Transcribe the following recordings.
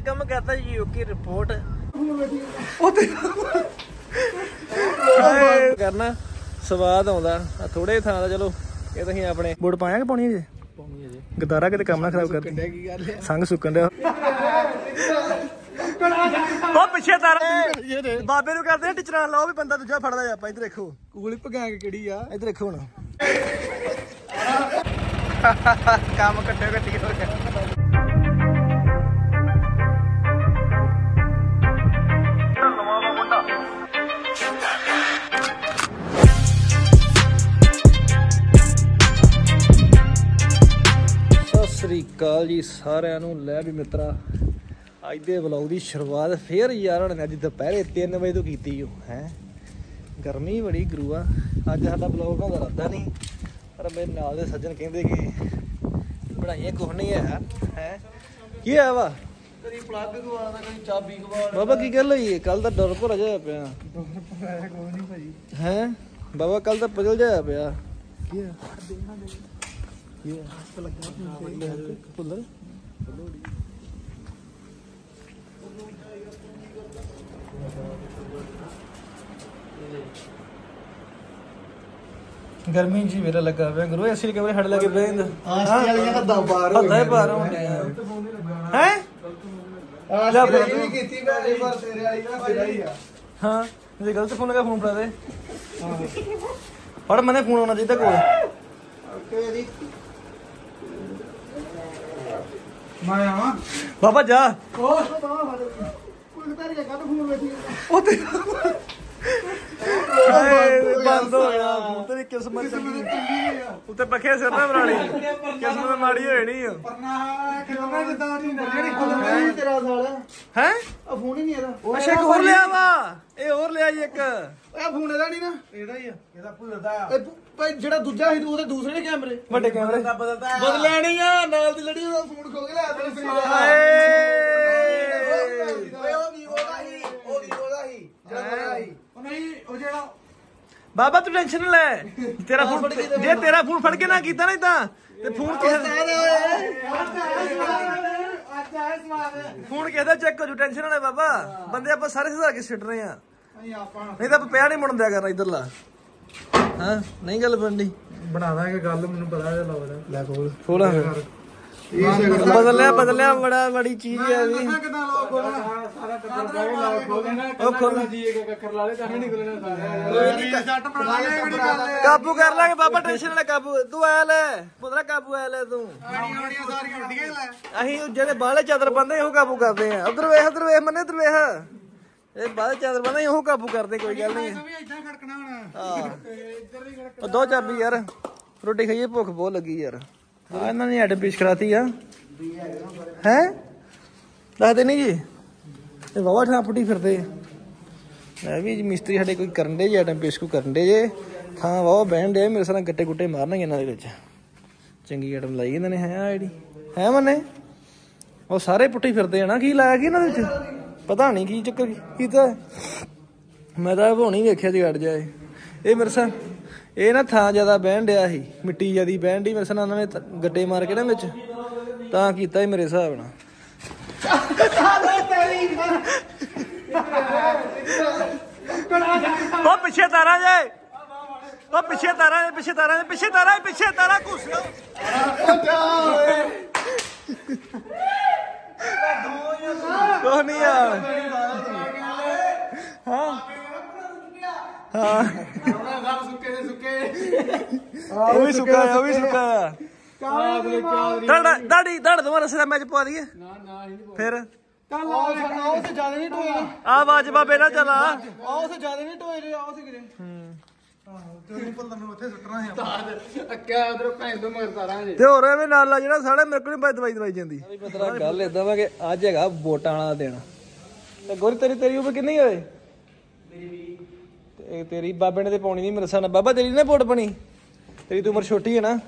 ਕੰਮ ਕਰਤਾ UK report ਕਰਨਾ ਸਵਾਦ ਆਉਂਦਾ। ਥੋੜੇ ਥਾਂ ਦਾ ਚਲੋ ਇਹ ਤਾਂ ਅਸੀਂ ਆਪਣੇ ਬੁੜ ਪਾਇਆ ਕਿ ਪਾਉਣੀ ਜੇ? ਪਾਉਣੀ ਜੇ। ਗਦਾਰਾ ਕਿਤੇ ਕੰਮ ਨਾ ਖਰਾਬ ਕਰ ਕੀ ਗੱਲ ਹੈ? ਸੰਗ ਸੁੱਕਣ ਡਿਆ। ਉਹ ਪਿੱਛੇ ਤਾਰ। ਬਾਬੇ ਨੂੰ ਕਰਦੇ ਟੀਚਰਾਂ ਲਾਓ ਵੀ ਬੰਦਾ ਦੂਜਾ ਫੜਦਾ ਜਾ ਆਪਾਂ ਇੱਧਰ ਦੇਖੋ। ਕੂਲੀ ਭਗਾਂਗ ਕਿਹੜੀ ਆ। ਇੱਧਰ ਦੇਖੋ ਹੁਣ। ਕੰਮ ਕੱਟੇ ਕੱਟੀ ਹੋ ਗਿਆ। ਸ੍ਰੀ ਅਕਾਲ ਜੀ ਸਾਰਿਆਂ ਨੂੰ। ਲੈ ਵੀ ਮਿੱਤਰਾ ਅੱਜ ਦੇ ਵਲੌਗ ਦੀ ਸ਼ੁਰੂਆਤ ਫੇਰ ਯਾਰ ਹੁਣ ਅੱਜ ਦੁਪਹਿਰੇ 3 ਵਜੇ ਤੋਂ ਕੀਤੀ ਓ ਹੈ। ਗਰਮੀ ਬੜੀ ਗੁਰੂਆ ਅੱਜ ਸਾਡਾ ਵਲੌਗ ਦਾ ਇਰਾਦਾ ਨਹੀਂ। ਪਰ ਮੇਰੇ ਨਾਲ ਦੇ ਸੱਜਣ ਕਹਿੰਦੇ ਕਿ ਬਣਾਈਏ ਕੁਛ ਨਹੀਂ ਹੈ ਹੈ। ਕੀ ਹੈ ਵਾ? ਕਦੀ ਪਲੱਗ ਗਵਾਉਂਦਾ ਕਦੀ ਚਾਬੀ ਗਵਾਉਂਦਾ ਬਾਬਾ ਕੀ ਗੱਲ ਹੋਈ ਕੱਲ ਦਾ ਡਰ ਭੁੱਲ ਜਾਇਆ ਪਿਆ। ਕੋਈ ਨਹੀਂ ਭਾਈ ਹੈ? ਬਾਬਾ ਕੱਲ ਦਾ ਪਜਲ ਜਾਇਆ ਪਿਆ। ਕੀ ਹੈ ਹੈ ਭੁੱਲਰ ਗਰਮੀ ਜੀ ਮੇਰਾ ਲੱਗਾ ਪਿਆ ਗੁਰੂ ਐਸੀ ਕਮਰੇ ਹੜ ਲੱਗੇ ਪਏ ਆਸਤੀ ਵਾਲੀਆਂ ਹੱਦਾਂ ਪਾਰ ਹੋ ਹੀ ਪਾਰ ਡਿਆ। ਹੈ? ਆਸਤੀ ਵਾਲੀ ਵੀ ਕੀਤੀ ਮੈਂ ਪਰ ਤੇਰੇ ਆਈ ਨਾ ਤੇਰਾ ਹੀ ਆ। ਹਾਂ ਜੇ ਗਲਤ ਫੋਨ ਲਗਾ ਫੋਨ ਫੜਾ ਦੇ। ਫੜ ਮਨੇ ਫੋਨ ਆਉਣਾ ਚਾਹੀਦਾ ਕੋਲ। ਤੇਰੀ ਮੈਂ ਆਵਾਂ? ਬਾਬਾ ਜਾ। ਵੇਖੀ ਉਹ ਤੇ ਬੰਦ ਹੋ ਗਿਆ। ਫੋਨ ਤੇਰੀ ਕਿਸਮਤ ਚੰਗੀ ਉੱਤੇ ਪੱਖੇ ਸਿਰ ਨਾ ਬਣਾਣੀ ਕਿਸਮਤ ਮਾੜੀ ਹੋਈ ਨਹੀਂ ਪਰਨਾ ਖਿਡੌਣਾ ਜਿੱਦਾਂ ਦੀ ਜਿਹੜੀ ਖੁੱਲਦੀ ਤੇਰਾ ਸਾਲ। ਹੈ? ਆ ਫੋਨ ਹੀ ਨਹੀਂ ਇਹਦਾ। ਅੱਛਾ ਇੱਕ ਹੋਰ ਲਿਆ ਵਾ। ਇਹ ਹੋਰ ਲਿਆ ਜੀ ਇੱਕ। ਇਹ ਫੋਨ ਇਹਦਾ ਨਹੀਂ ਨਾ। ਇਹਦਾ ਹੀ ਆ। ਇਹਦਾ ਭੁੱਲਦਾ ਆ। ਇਹ ਭਾਈ ਜਿਹੜਾ ਦੂਜਾ ਸੀ ਉਹਦੇ ਦੂਸਰੇ ਨੇ ਕੈਮਰੇ। ਵੱਡੇ ਕੈਮਰੇ। ਬਦਲਿਆ ਨਹੀਂ ਆ। ਨਾਲ ਦੀ ਲੜੀ ਉਹਦਾ ਫੋਨ ਖੋ ਕੇ ਲਿਆ ਤੈਨੂੰ। ਸਰੀਰ ਓਏ ਉਹ ਵੀ ਉਹਦਾ ਹੀ ਉਹ ਵੀ ਉਹਦਾ ਹੀ ਜਿਹੜਾ ਉਹਦਾ ਹੀ ਉਹ ਨਹੀਂ ਉਹ ਜਿਹੜਾ ਬਾਬਾ ਤੂੰ ਟੈਨਸ਼ਨ ਨਾ ਲੈ। ਤੇਰਾ ਫੋਨ ਜੇ ਤੇਰਾ ਫੋਨ ਫੜ ਕੇ ਨਾ ਕੀਤਾ ਨਾ ਇਦਾਂ ਤੇ ਫੋਨ ਕਿਸੇ ਫੋਨ ਕਿਸੇ ਦਾ ਚੈੱਕ ਹੋ ਜੂ ਟੈਨਸ਼ਨ ਨਾ ਲੈ ਬਾਬਾ। ਬੰਦੇ ਆਪਾਂ ਸਾਰੇ ਸੁਧਾਰ ਕੇ ਛੱਡ ਰਹੇ ਆ। ਨਹੀਂ ਆਪਾਂ ਨਹੀਂ ਤਾਂ ਆਪਾਂ ਪਿਆ ਨਹੀਂ ਮੁੜਨ ਦਿਆ ਕਰਨਾ ਇਧਰਲਾ। ਹਾਂ ਨਹੀਂ ਗੱਲ ਬਣਦੀ ਬਣਾ ਦਾਂਗੇ ਗੱਲ ਮੈਨੂੰ ਪਤਾ ਹੈ ਲੱਗਦਾ ਲੈ ਕੋਲ ਖੋਲਾ। ਫਿਰ ਬਦਲਿਆ ਬਦਲਿਆ ਬੜਾ ਬੜੀ ਚੀਜ਼ ਕਿਦਾਂ ਲੋਕ ਸਾਰਾ ਟੱਬਰ ਉਹ ਖੋਲ ਜੀ ਇੱਕ ਕੱਕਰ ਲਾ ਲੈ ਤਾਂ ਨਹੀਂ ਨਿਕਲਣਾ ਸਾਰਾ ਸੱਟ ਬਣਾ ਲੈ ਕਿਹੜੀ ਗੱਲ ਹੈ? ਕਾਬੂ ਕਰ ਲਾਂਗੇ ਬਾਬਾ ਟੈਨਸ਼ਨ ਨਾ ਕਾਬੂ। ਤੂੰ ਆ ਲੈ ਪੁੱਤਰਾ ਕਾਬੂ ਆ ਲੈ ਤੂੰ। ਆੜੀਆਂ ਆੜੀਆਂ ਸਾਰੀਆਂ ਉੱਡੀਆਂ ਲੈ। ਅਸੀਂ ਉਹ ਜਿਹੜੇ ਬਾਹਲੇ ਚਾਦਰ ਬੰਦੇ ਉਹ ਕਾਬੂ ਕਰਦੇ ਆ। ਉਧਰ ਵੇਖ ਉਧਰ ਵੇਖ ਮੰਨੇ ਉਧਰ ਵੇਖ। ਇਹ ਬਾਹਲੇ ਚਾਦਰ ਬੰਦੇ ਉਹ ਕਾਬੂ ਕਰਦੇ ਕੋਈ ਗੱਲ ਨਹੀਂ ਵੀ ਇਦਾਂ ਖੜਕਣਾ ਹੁਣ। ਹਾਂ। ਇੱਧਰ ਦੀ ਖੜਕ ਉਹ ਦੋ ਚਾਬੀ ਯਾਰ ਰੋਟੀ ਖਾਈਏ ਭੁੱਖ ਬਹੁਤ ਲੱਗੀ ਯਾਰ। ਆ ਇਹਨਾਂ ਨੇ ਐਡ ਪੇਸ਼ ਕਰਾਤੀ ਆ। ਹੈ? ਦੱਸਦੇ ਨਹੀਂ ਜੀ? ਇਹ ਵਾਵਾ ਠਾਪਟੀ ਫਿਰਦੇ। ਮੈਂ ਵੀ ਜੀ ਮਿਸਤਰੀ ਸਾਡੇ ਕੋਈ ਕਰਨ ਦੇ ਜੀ ਐਟਮ ਪੇਸ਼ ਕੋ ਕਰਨ ਦੇ ਜੇ। ਥਾਂ ਵਾਵਾ ਬਹਿਣ ਦੇ, ਮੇਰੇ ਸਾਰਾ ਗੱਟੇ ਗੁੱਟੇ ਮਾਰਨਗੇ ਇਹਨਾਂ ਦੇ ਵਿੱਚ। ਚੰਗੀ ਐਟਮ ਲਾਈ ਇਹਨਾਂ ਨੇ, ਹੈ ਆਈਡੀ ਹੈ ਮੰਨੇ? ਉਹ ਸਾਰੇ ਪੁੱਟੀ ਫਿਰਦੇ ਆ ਨਾ, ਕੀ ਲਾਇਆ ਕੀ ਇਹਨਾਂ ਦੇ ਵਿੱਚ? ਪਤਾ ਨਹੀਂ ਕੀ ਚੱਕਰ ਕੀਤਾ ਮੈਂ ਤਾਂ ਹੋਣੀ ਵੇਖਿਆ ਜੀ ਅੜ ਜਾਏ। ਇਹ ਮੇਰੇ ਸਾਹ ਇਹ ਨਾ ਥਾਂ ਜ਼ਿਆਦਾ ਬਹਿਣ ਡਿਆ ਸੀ ਮਿੱਟੀ ਜਿਆਦੀ ਬਹਿਣ ਦੀ ਮੇਰੇ ਸਾਹ ਉਹਨਾਂ ਨੇ ਗੱਡੇ ਮਾਰ ਕੇ ਨਾ ਵਿੱਚ ਤਾਂ ਕੀਤਾ ਹੀ ਮੇਰੇ ਹਿਸਾਬ ਨਾਲ। ਉਹ ਪਿੱਛੇ ਤਾਰਾ ਜੇ। ਉਹ ਪਿੱਛੇ ਤਾਰਾ ਜੇ ਪਿੱਛੇ ਤਾਰਾ ਜੇ ਪਿੱਛੇ ਤਾਰਾ ਜੇ ਪਿੱਛੇ ਤਾਰਾ ਘੁੱਸ ਕੋਹ ਨਹੀਂ ਆ। ਹਾਂ। ਹਾਂ। ਸਭ ਸੁੱਕੇ ਦੇ ਸੁੱਕੇ ਉਹ ਵੀ ਸੁੱਕਾ ਆ ਉਹ ਵੀ ਸੁੱਕਾ ਆ ਕਾਲੇ ਦਾੜਾ ਦਾੜੀ ਦਾੜ ਦਵਾ ਰਸੇ ਦਾ ਮੈਚ ਪਵਾ ਦਈਏ। ਨਾ ਨਾ ਹੀ ਨਹੀਂ ਫਿਰ। ਕੱਲ ਆਓ ਤੇ ਜ਼ਿਆਦਾ ਨਹੀਂ ਢੋਏ ਆ ਬਾਜ ਬਾਬੇ ਨਾ ਚਲਾ ਆਓ ਤੇ ਜ਼ਿਆਦਾ ਨਹੀਂ ਢੋਏ ਰਹੇ ਆਓ ਤੇ ਕਿਰੇ ਆਹੋ ਤੇ ਉਹਨੂੰ ਪੱਲਾ ਨੂੰ ਉੱਥੇ ਸੁੱਟਣਾ ਹੈ ਅੱਕਿਆ ਉਧਰ ਭੈਣ ਤੋਂ ਮਗਰ ਤਾਰਾਂ ਜੇ। ਤੇ ਹੋਰ ਐਵੇਂ ਨਾਲ ਆ ਜਿਹੜਾ ਸਾਲੇ ਮੇਰੇ ਕੋਲ ਨਹੀਂ ਦਵਾਈ ਦਵਾਈ ਜਾਂਦੀ। ਪਤਰਾ ਗੱਲ ਇਦਾਂ ਵਾ ਕਿ ਅੱਜ ਹੈਗਾ ਵੋਟਾਂ ਵਾਲਾ ਦਿਨ। ਤੇ ਗੁਰ ਤੇਰੀ ਤੇਰੀ ਉਮਰ ਕਿੰਨੀ ਹੋਏ ਤੇ ਤੇਰੀ ਬਾਬੇ ਨੇ ਤੇ ਪਾਉਣੀ ਨਹੀਂ ਮੇਰੇ ਸਾਹ ਨਾਲ। ਬਾਬਾ, ਤੇਰੀ ਨੇ ਵੋਟ ਬਣੀ ਤੇਰੀ ਤਾਂ ਉਮਰ ਛੋਟੀ ਹੈ ਨਾ?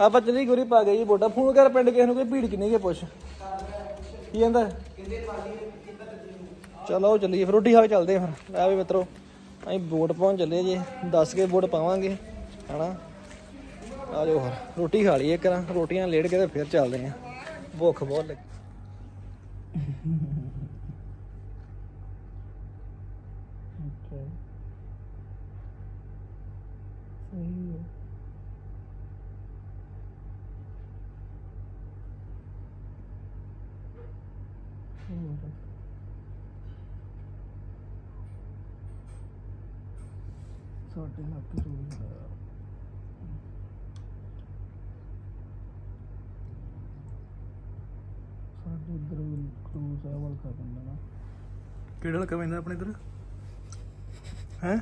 ਆਪਾਂ ਚੱਲੀ ਗੁਰੀ ਪਾ ਗਈ ਵੋਟਾਂ ਫੋਨ ਕਰ ਪਿੰਡ ਕਿਸੇ ਨੂੰ, ਕੋਈ ਭੀੜ ਕਿੰਨੀ ਕੇ ਪੁੱਛ। ਕੀ ਕਹਿੰਦਾ? ਚਲੋ ਚੱਲੀਏ ਫਿਰ, ਰੋਟੀ ਖਾ ਕੇ ਚੱਲਦੇ ਆ ਫਿਰ। ਆ ਵੀ ਮਿੱਤਰੋ, ਅਸੀਂ ਵੋਟ ਪਾਉਣ ਚੱਲੇ ਜੇ। ਦੱਸ ਕੇ ਵੋਟ ਪਾਵਾਂਗੇ, ਹਨਾ? ਆ ਜਾਓ ਫਿਰ, ਰੋਟੀ ਖਾ ਲਈਏ ਕਰਾਂ ਰੋਟੀਆਂ ਲੇੜ ਕੇ ਤੇ ਫਿਰ ਚੱਲਦੇ ਆ ਭੁੱਖ ਬਹੁਤ ਲੱਗੀ। Iya. Hmm. ਸਾਡੇ ਨਾਲ ਜ਼ਰੂਰ ਹੋਇਆ ਸਾਡੇ ਇਧਰ ਵੀ ਕਰੂਜ਼ ਹੈ ਵਲਕਾ ਪੈਂਦਾ ਨਾ ਕਿਹੜਾ ਲਕਾ ਪੈਂਦਾ ਆਪਣੇ ਇਧਰ ਹੈ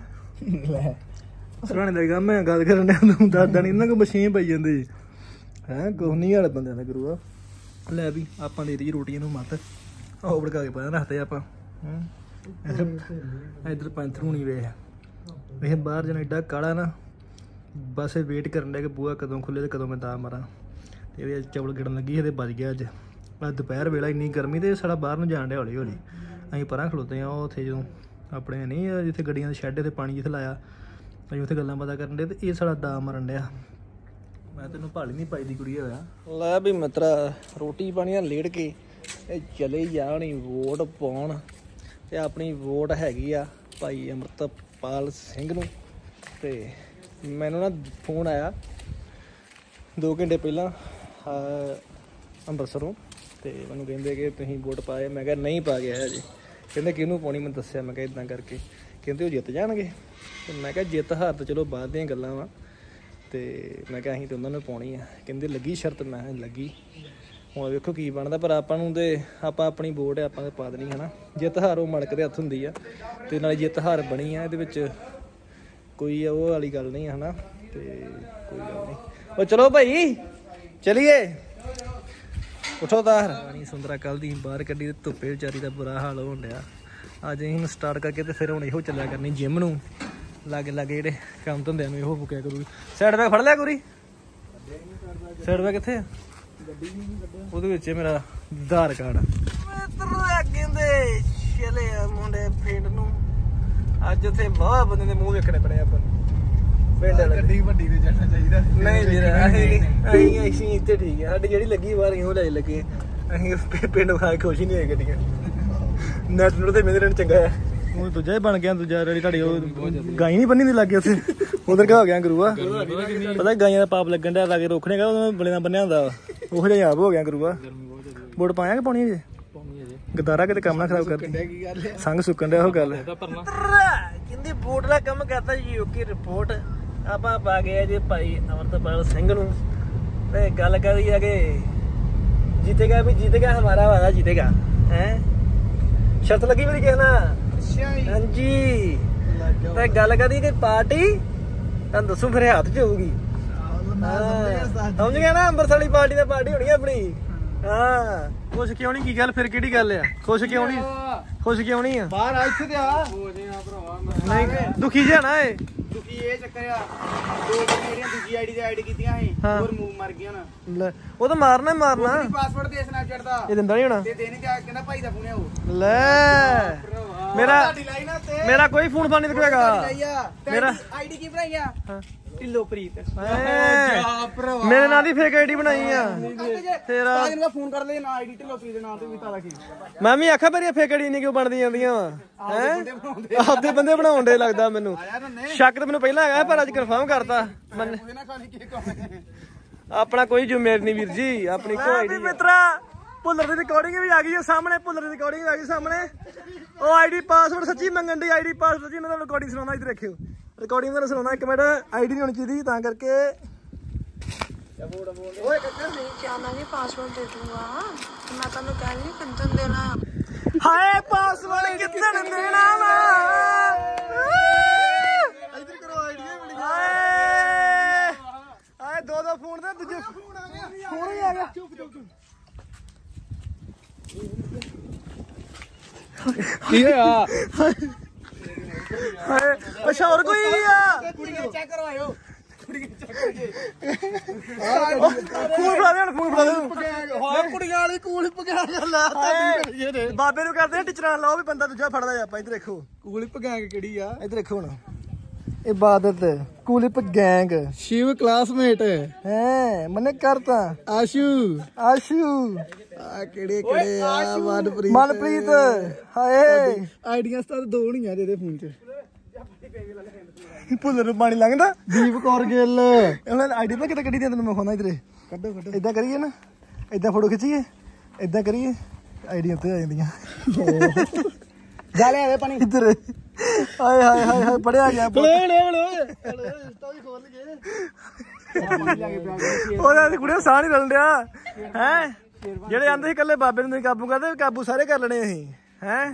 ਲੈ ਸਰਾਣੇ ਦਾ ਕੰਮ ਹੈ, ਗੱਲ ਕਰਨ ਦੇ ਨੂੰ ਦਾਦਾ ਨਹੀਂ ਇਹਨਾਂ ਕੋ ਮਸ਼ੀਨ ਪਈ ਜਾਂਦੇ ਹੈ ਕੋਹਨੀ ਵਾਲੇ ਬੰਦਿਆਂ ਦਾ ਗੁਰੂਆ ਲੈ ਵੀ, ਆਪਾਂ ਦੇ ਦੀ ਰੋਟੀਆਂ ਨੂੰ ਮੱਤ। ਉਹ ਬੜਕਾ ਕੇ ਪਾਇਆ ਰੱਖਦੇ ਆਪਾਂ। ਹਾਂ? ਇਧਰ ਪੈਂਥਰ ਹੁਣੀ ਵੇਖ। ਬਾਹਰ ਜਨ ਐਡਾ ਕਾਲਾ ਨਾ। ਬਸ ਇਹ ਵੇਟ ਕਰਨ ਡਿਆ ਕਿ ਬੂਆ ਕਦੋਂ ਖੁੱਲੇ ਤੇ ਕਦੋਂ ਮੈਂ ਦਾ ਮਾਰਾਂ। ਤੇ ਇਹਦੇ ਚਵਲ ਗੜਨ ਲੱਗੀ ਇਹਦੇ ਵੱਜ ਗਿਆ ਅੱਜ। ਅੱਜ ਦੁਪਹਿਰ ਵੇਲਾ ਇੰਨੀ ਗਰਮੀ ਤੇ ਸਾਡਾ ਬਾਹਰ ਨੂੰ ਜਾਣ ਡਿਆ ਹੌਲੀ ਹੌਲੀ ਅਸੀਂ ਪਰਾਂ ਖਲੋਤੇ ਆ ਉੱਥੇ ਜਦੋਂ ਆਪਣੇ ਨਹੀਂ, ਜਿੱਥੇ ਗੱਡੀਆਂ ਦੇ ਸ਼ੈੱਡ ਤੇ ਪਾਣੀ ਜਿੱਥੇ ਲਾਇਆ। ਅਸੀਂ ਉੱਥੇ ਗੱਲਾਂ ਬਾਤਾਂ ਕਰਨ ਦੇ ਤੇ ਇਹ ਸਾਡਾ ਦਾ ਮਰਨ ਡਿਆ। ਮੈਂ ਤੈਨੂੰ ਭਾਲੀ ਨਹੀਂ ਪਾਈ ਦੀ ਕੁੜੀ ਹੋਇਆ। ਲੈ ਵੀ ਮਿੱਤਰਾ, ਰੋਟੀ ਪਾਣੀ ਪਾਣੀਆਂ ਲੇੜ ਕੇ। ਇਹ ਚਲੇ ਜਾਣੀ ਵੋਟ ਪਾਉਣ। ਤੇ ਆਪਣੀ ਵੋਟ ਹੈਗੀ ਆ ਭਾਈ ਅਮਰਤਪਾਲ ਸਿੰਘ ਨੂੰ। ਤੇ ਮੈਨੂੰ ਨਾ ਫੋਨ ਆਇਆ 2 ਘੰਟੇ ਪਹਿਲਾਂ ਅੰਮ੍ਰਿਤਸਰੋਂ। ਤੇ ਮੈਨੂੰ ਕਹਿੰਦੇ ਕਿ ਤੁਸੀਂ ਵੋਟ ਪਾਏ। ਮੈਂ ਕਿਹਾ ਨਹੀਂ ਪਾ ਗਿਆ ਹਜੇ। ਕਹਿੰਦੇ ਕਿਹਨੂੰ ਪਾਉਣੀ ਮੈਂ ਦੱਸਿਆ। ਮੈਂ ਕਿਹਾ ਇਦਾਂ ਕਰਕੇ। ਕਹਿੰਦੇ ਉਹ ਜਿੱਤ ਜਾਣਗੇ। ਤੇ ਮੈਂ ਕਿਹਾ ਜਿੱਤ ਹਾਰ ਤਾਂ ਚਲੋ ਬਾਅਦ ਦੀਆਂ ਗੱਲਾਂ ਵਾ। ਤੇ ਮੈਂ ਕਿਹਾ ਅਸੀਂ ਤੇ ਉਹਨਾਂ ਨੂੰ ਪਾਉਣੀ ਆ। ਕਹਿੰਦੇ ਲੱਗੀ ਸ਼ਰਤ, ਮੈਂ ਕਿਹਾ ਲੱਗੀ। ਹੁਣ ਵੇਖੋ ਕੀ ਬਣਦਾ, ਪਰ ਆਪਾਂ ਨੂੰ ਤੇ ਆਪਾਂ ਆਪਣੀ ਵੋਟ ਹੈ ਆਪਾਂ ਪਾ ਦੇਣੀ, ਹਨਾ। ਜਿੱਤ ਹਾਰ ਉਹ ਮੜਕ ਦੇ ਹੱਥ ਹੁੰਦੀ ਆ। ਤੇ ਨਾਲੇ ਜਿੱਤ ਹਾਰ ਬਣੀ ਆ, ਇਹਦੇ ਵਿੱਚ ਕੋਈ ਉਹ ਵਾਲੀ ਗੱਲ ਨਹੀਂ ਹੈ ਹਨਾ। ਤੇ ਕੋਈ ਗੱਲ ਨਹੀਂ। ਉਹ ਚਲੋ ਭਾਈ, ਚਲਿਏ। ਉਠੋ ਤਾਂ ਰਾਣੀ ਸੁੰਦਰਾ ਕੱਲ ਦੀ ਬਾਹਰ ਕੱਢੀ ਤੇ ਧੁੱਪੇ ਵਿਚਾਰੀ ਦਾ ਬੁਰਾ ਹਾਲ ਹੋਣ ਡਿਆ। ਅੱਜ ਅਸੀਂ ਸਟਾਰਟ ਕਰਕੇ ਤੇ ਫਿਰ ਹੁਣ ਇਹੋ ਚੱਲਿਆ ਕਰਨੀ ਜਿਮ ਨੂੰ। ਲਾਗੇ ਲਾਗੇ ਜਿਹੜੇ ਕੰਮ ਧੰਦਿਆਂ ਨੂੰ ਇਹੋ ਫੁਕਿਆ ਕਰੂ ਸਾਈਡ ਬੈਗ ਫੜ ਲਿਆ ਗੁਰੀ? ਸਾਈਡ ਬੈਗ ਕਿੱਥੇ ਆ? ਉਹਦੇ ਵਿੱਚ ਹੈ ਮੇਰਾ ਆਧਾਰ ਕਾਰਡ। ਮਿੱਤਰ ਕਹਿੰਦੇ ਚਲੇ ਮੁੰਡੇ ਪਿੰਡ ਨੂੰ। ਅੱਜ ਉੱਥੇ ਬਾਵਾ ਬੰਦੇ ਦੇ ਮੂੰਹ ਵੇਖਣੇ ਪੜੇ ਆਪਾਂ ਪਿੰਡ ਵਾਲੇ ਗੱਡੀ ਵੱਡੀ ਤੇ ਜਾਣਾ ਚਾਹੀਦਾ। ਨਹੀਂ ਵੀਰ ਅਸੀਂ ਅਸੀਂ ਅਸੀਂ ਇੱਥੇ ਠੀਕ ਹੈ ਸਾਡੀ ਜਿਹੜੀ ਲੱਗੀ ਵਾਰ ਉਹ ਲੈ ਲੱਗੇ। ਅਸੀਂ ਪਿੰਡ ਕੇ ਖੁਸ਼ ਹੀ ਨਹੀਂ ਹੋਏ ਗੱਡੀਆਂ। ਨੈਟ ਨੂਟ ਤੇ ਮੇਰੇ ਰਹਿਣ ਚੰਗਾ ਆ ਉਹ ਦੂਜਾ ਹੀ ਬਣ ਗਿਆ ਦੂਜਾ ਰੇੜੀ ਤੁਹਾਡੀ ਉਹ ਗਾਈ ਨਹੀਂ ਬੰਨੀ ਦੀ ਲੱਗੇ ਉੱਥੇ। ਉਧਰ ਕਾ ਹੋ ਗਿਆ ਗੁਰੂਆ? ਪਤਾ ਗਾਈਆਂ ਦਾ ਪਾਪ ਲੱਗਣ ਦਾ ਲਾਗੇ ਰੋਕਣੇ ਕਾ ਬਲੇ ਨਾਲ ਬੰਨਿਆ ਹੁੰਦਾ ਉਹ ਜਿਹਾ ਆਪ ਹੋ ਗਿਆ ਗੁਰੂਆ। ਬੋੜ ਪਾਇਆ ਕਿ ਪਾਉਣੀ ਜੇ ਗਦਾਰਾ ਕਿਤੇ ਕੰਮ ਨਾ ਖਰਾਬ ਕਰ ਸੰਗ ਸੁੱਕਣ ਦਾ ਉਹ ਗੱਲ। ਕਹਿੰਦੇ ਬੋਰਡ ਦਾ ਕੰਮ ਕਰਦਾ ਯੂਕੇ ਰਿਪੋਰਟ ਆਪਾਂ ਪਾ ਗਏ ਜੇ ਭਾਈ ਅਮਰਤਪਾਲ ਸਿੰਘ ਨੂੰ। ਤੇ ਗੱਲ ਕਰੀ ਆ ਕਿ ਜਿੱਤੇਗਾ ਵੀ ਜਿੱਤੇਗਾ ਹਮਾਰਾ ਵਾਦਾ ਜਿੱਤੇਗਾ ਹੈ? ਸ਼ਰਤ ਲੱਗੀ ਮੇਰੀ ਕਿਸੇ ਨਾਲ? ਅੱਛਾ ਜੀ। ਹਾਂਜੀ। ਤੇ ਗੱਲ ਕਰਦੀ ਕਿ ਪਾਰਟੀ? ਤੁਹਾਨੂੰ ਦੱਸੂ ਫਿਰ ਹੱਥ ਜਾਊਗੀ ਹੋਊਗੀ। ਸਮਝ ਗਿਆ ਨਾ ਅੰਮ੍ਰਿਤਸਰ ਪਾਰਟੀ ਦਾ ਪਾਰਟੀ ਹੋਣੀ ਆਪਣੀ? ਹਾਂ। ਖੁਸ਼ ਕਿਉਂ ਨਹੀਂ? ਕੀ ਗੱਲ ਫਿਰ ਕਿਹੜੀ ਗੱਲ ਆ? ਖੁਸ਼ ਕਿਉਂ ਨਹੀਂ? ਖੁਸ਼ ਕਿਉਂ ਨਹੀਂ ਆ? ਬਾਹਰ ਆ ਇੱਥੇ ਤੇ ਆ। ਹੋ ਜੇ ਆ ਭਰਾਵਾ ਨਹੀਂ ਦੁਖੀ ਜਿਹਾ ਏ ਇਹ ਚੱਕਰ ਆ ਦੋ ਜਿਹੜੀਆਂ ਦੂਜੀ ਆਈਡੀ ਤੇ ਐਡ ਕੀਤੀਆਂ ਸੀ ਹਾਂ। ਹੋਰ ਮੂਵ ਮਰ ਗਈਆਂ ਨਾ। ਲੈ ਉਹ ਤਾਂ ਮਾਰਨਾ ਹੀ ਮਾਰਨਾ। ਪਾਸਵਰਡ ਦੇ ਸਨੈਪਚੈਟ ਦਾ। ਇਹ ਦਿੰਦਾ ਨਹੀਂ ਹੋਣਾ। ਤੇ ਦੇਣੀ ਜਾ ਕਹਿੰਦਾ ਭਾਈ ਦਾ ਫੋਨ ਹੈ ਉਹ। ਲੈ। ਮੇਰਾ ਤੁਹਾਡੀ ਲਾਈਨ ਆ ਤੇ ਮੇਰਾ ਕੋਈ ਫੋਨ ਫਾਨ ਨਹੀਂ ਦਿਖੇਗਾ। ਮੇਰਾ ਮੇਰਾ- ਆਈਡੀ ਕੀ ਬਣਾਈ ਆ? ਹਾਂ। ਢਿੱਲੋ ਪ੍ਰੀਤ। ਮੇਰੇ ਨਾਂ ਦੀ ਫੇਕ ਆਈਡੀ ਬਣਾਈ ਆ। ਤੇਰਾ ਤਾਂ ਇਹਨੂੰ ਫੋਨ ਕਰ ਲੈ ਨਾ ਆਈਡੀ ਢਿੱਲੋ ਪ੍ਰੀਤ ਦੇ ਨਾਂ ਤੇ ਵੀ ਤਾਲਾ ਕੀ ਮੈਂ ਵੀ ਆਖਿਆ ਮੇਰੀ ਫੇਕ ਆਈਡੀ ਨਹੀਂ ਕਿਉਂ ਬਣਦੀ ਜਾਂਦੀਆਂ ਵਾ? ਹੈ? ਆਪਦੇ ਬੰਦੇ ਬਣਾਉਣ ਦੇ ਲੱਗਦਾ ਮੈਨੂੰ। ਸ਼ੱਕ ਤਾਂ ਮੈਨੂੰ ਪਹਿਲਾਂ ਹੈਗਾ ਪਰ ਅੱਜ ਕਨਫਰਮ ਕਰਤਾ। ਮੰਨ ਆਪਣਾ ਕੋਈ ਜ਼ਿੰਮੇਵਾਰੀ ਨਹੀਂ ਵੀਰ ਜੀ ਆਪਣੀ ਕੋਈ ਆਈਡੀ ਮਿੱਤਰਾ ਭੁੱਲਰ ਦੀ ਰਿਕਾਰਡਿੰਗ ਵੀ ਆ ਗਈ ਹੈ ਸਾਹਮਣੇ ਭੁੱਲਰ ਦੀ ਰਿਕਾਰਡਿੰਗ ਆ ਗਈ ਸਾਹਮਣੇ। ਉਹ ਆਈਡੀ ਪਾਸਵਰਡ ਸੱਚੀ ਮੰਗਣ ਦੀ ਆਈਡੀ ਪਾਸਵਰਡ ਜੀ ਮੈਂ ਤੁਹਾਨੂੰ ਰਿਕਾਰਡਿੰਗ ਸੁਣਾਉਣਾ ਇੱਧਰ ਰੱਖਿਓ ਰਿਕਾਰਡਿੰਗ ਤੁਹਾਨੂੰ ਸੁਣਾਉਣਾ ਇੱਕ ਮਿੰਟ ਆਈਡੀ ਨਹੀਂ ਹੋਣੀ ਚਾਹੀਦੀ ਤਾਂ ਕਰਕੇ। ਓਏ ਕੱਕਾ ਨਹੀਂ ਚਾਹਨਾ ਜੀ ਪਾਸਵਰਡ ਦੇ ਦੂੰਗਾ। ਮੈਂ ਤੁਹਾਨੂੰ ਕਹਿ ਰਹੀ ਕਿੰਦਨ ਦੇਣਾ। ਹਾਏ ਪਾਸਵਰਡ ਕਿੰਦਨ ਦੇਣਾ ਵਾ? ਇਧਰ ਕਰੋ ਆਈਡੀ ਮਿਲ ਗਿਆ ਹਾਏ ਹਾਏ ਦੋ ਦੋ ਫੋਨ ਦੇ ਦੂਜੇ ਫੋਨ ਆ ਗਿਆ ਫੋਨ ਹੀ ਆ ਗਿਆ। ਚੁੱਪ ਚੁੱਪ ਕੀ ਹੋਇਆ? ਹਾਏ ਅੱਛਾ ਹੋਰ ਕੋਈ ਆ। ਕੁੜੀ ਨੂੰ ਚੈੱਕ ਕਰਵਾਇਓ ਕੁੜੀਆਂ ਬਾਬੇ ਨੂੰ ਕਰਦੇ ਟੀਚਰਾਂ ਲਾਓ ਵੀ ਬੰਦਾ ਦੂਜਾ ਫੜਦਾ ਜਾ ਆਪਾਂ ਇੱਧਰ ਦੇਖੋ। ਕੂਲ ਪਗਾ ਕਿਹੜੀ ਆ? ਇੱਧਰ ਦੇਖੋ ਹੁਣ। ਇਬਾਦਤ ਕੁਲਿਪ ਗੈਂਗ। ਸ਼ਿਵ ਕਲਾਸਮੇਟ। ਹੈ ਮਨੇ ਕਰਤਾ। ਆਸ਼ੂ। ਆਸ਼ੂ। ਆ ਕਿਹੜੇ ਕਿਹੜੇ ਆ ਮਨਪ੍ਰੀਤ। ਮਨਪ੍ਰੀਤ ਹਾਏ। ਆਈਡੀਆਂ ਤਾਂ ਦੋ ਨਹੀਂ ਆ ਇਹਦੇ ਫੋਨ 'ਚ। ਭੁੱਲਰ ਪਾਣੀ ਲੰਘਦਾ। ਦੀਪ ਕੌਰ ਗਿੱਲ। ਉਹਨਾਂ ਆਈਡੀ ਪਾ ਕਿਤੇ ਕੱਢੀ ਦੀ ਤੈਨੂੰ ਮੈਂ ਖੋਣਾ ਇਧਰੇ। ਕੱਢੋ ਕੱਢੋ। ਇਦਾਂ ਕਰੀਏ ਨਾ ਇਦਾਂ ਫੋਟੋ ਖਿੱਚੀਏ ਇਦਾਂ ਕਰੀਏ ਆਈਡੀ ਉੱਤੇ ਆ ਜਾਂਦੀਆਂ। ਜਾ ਲੈ ਆਵੇ ਪਾਣੀ। ਇੱਧਰ। ਹਾਏ ਹਾਏ ਹਾਏ ਹਾਏ ਪੜਿਆ ਗਿਆ। ਓਏ ਓਏ ਓਏ ਇੰਸਟਾ ਵੀ ਖੋਲ। ਗਏ ਉਹਦਾ ਤੇ ਕੁੜੀਆਂ ਸਾਹ ਨਹੀਂ ਰਲਣ ਡਿਆ ਹੈ? ਜਿਹੜੇ ਆਂਦੇ ਸੀ ਇਕੱਲੇ ਬਾਬੇ ਨੂੰ ਨਹੀਂ ਕਾਬੂ ਕਰਦੇ ਕਾਬੂ ਸਾਰੇ ਕਰ ਲੈਣੇ ਅਸੀਂ। ਹੈ?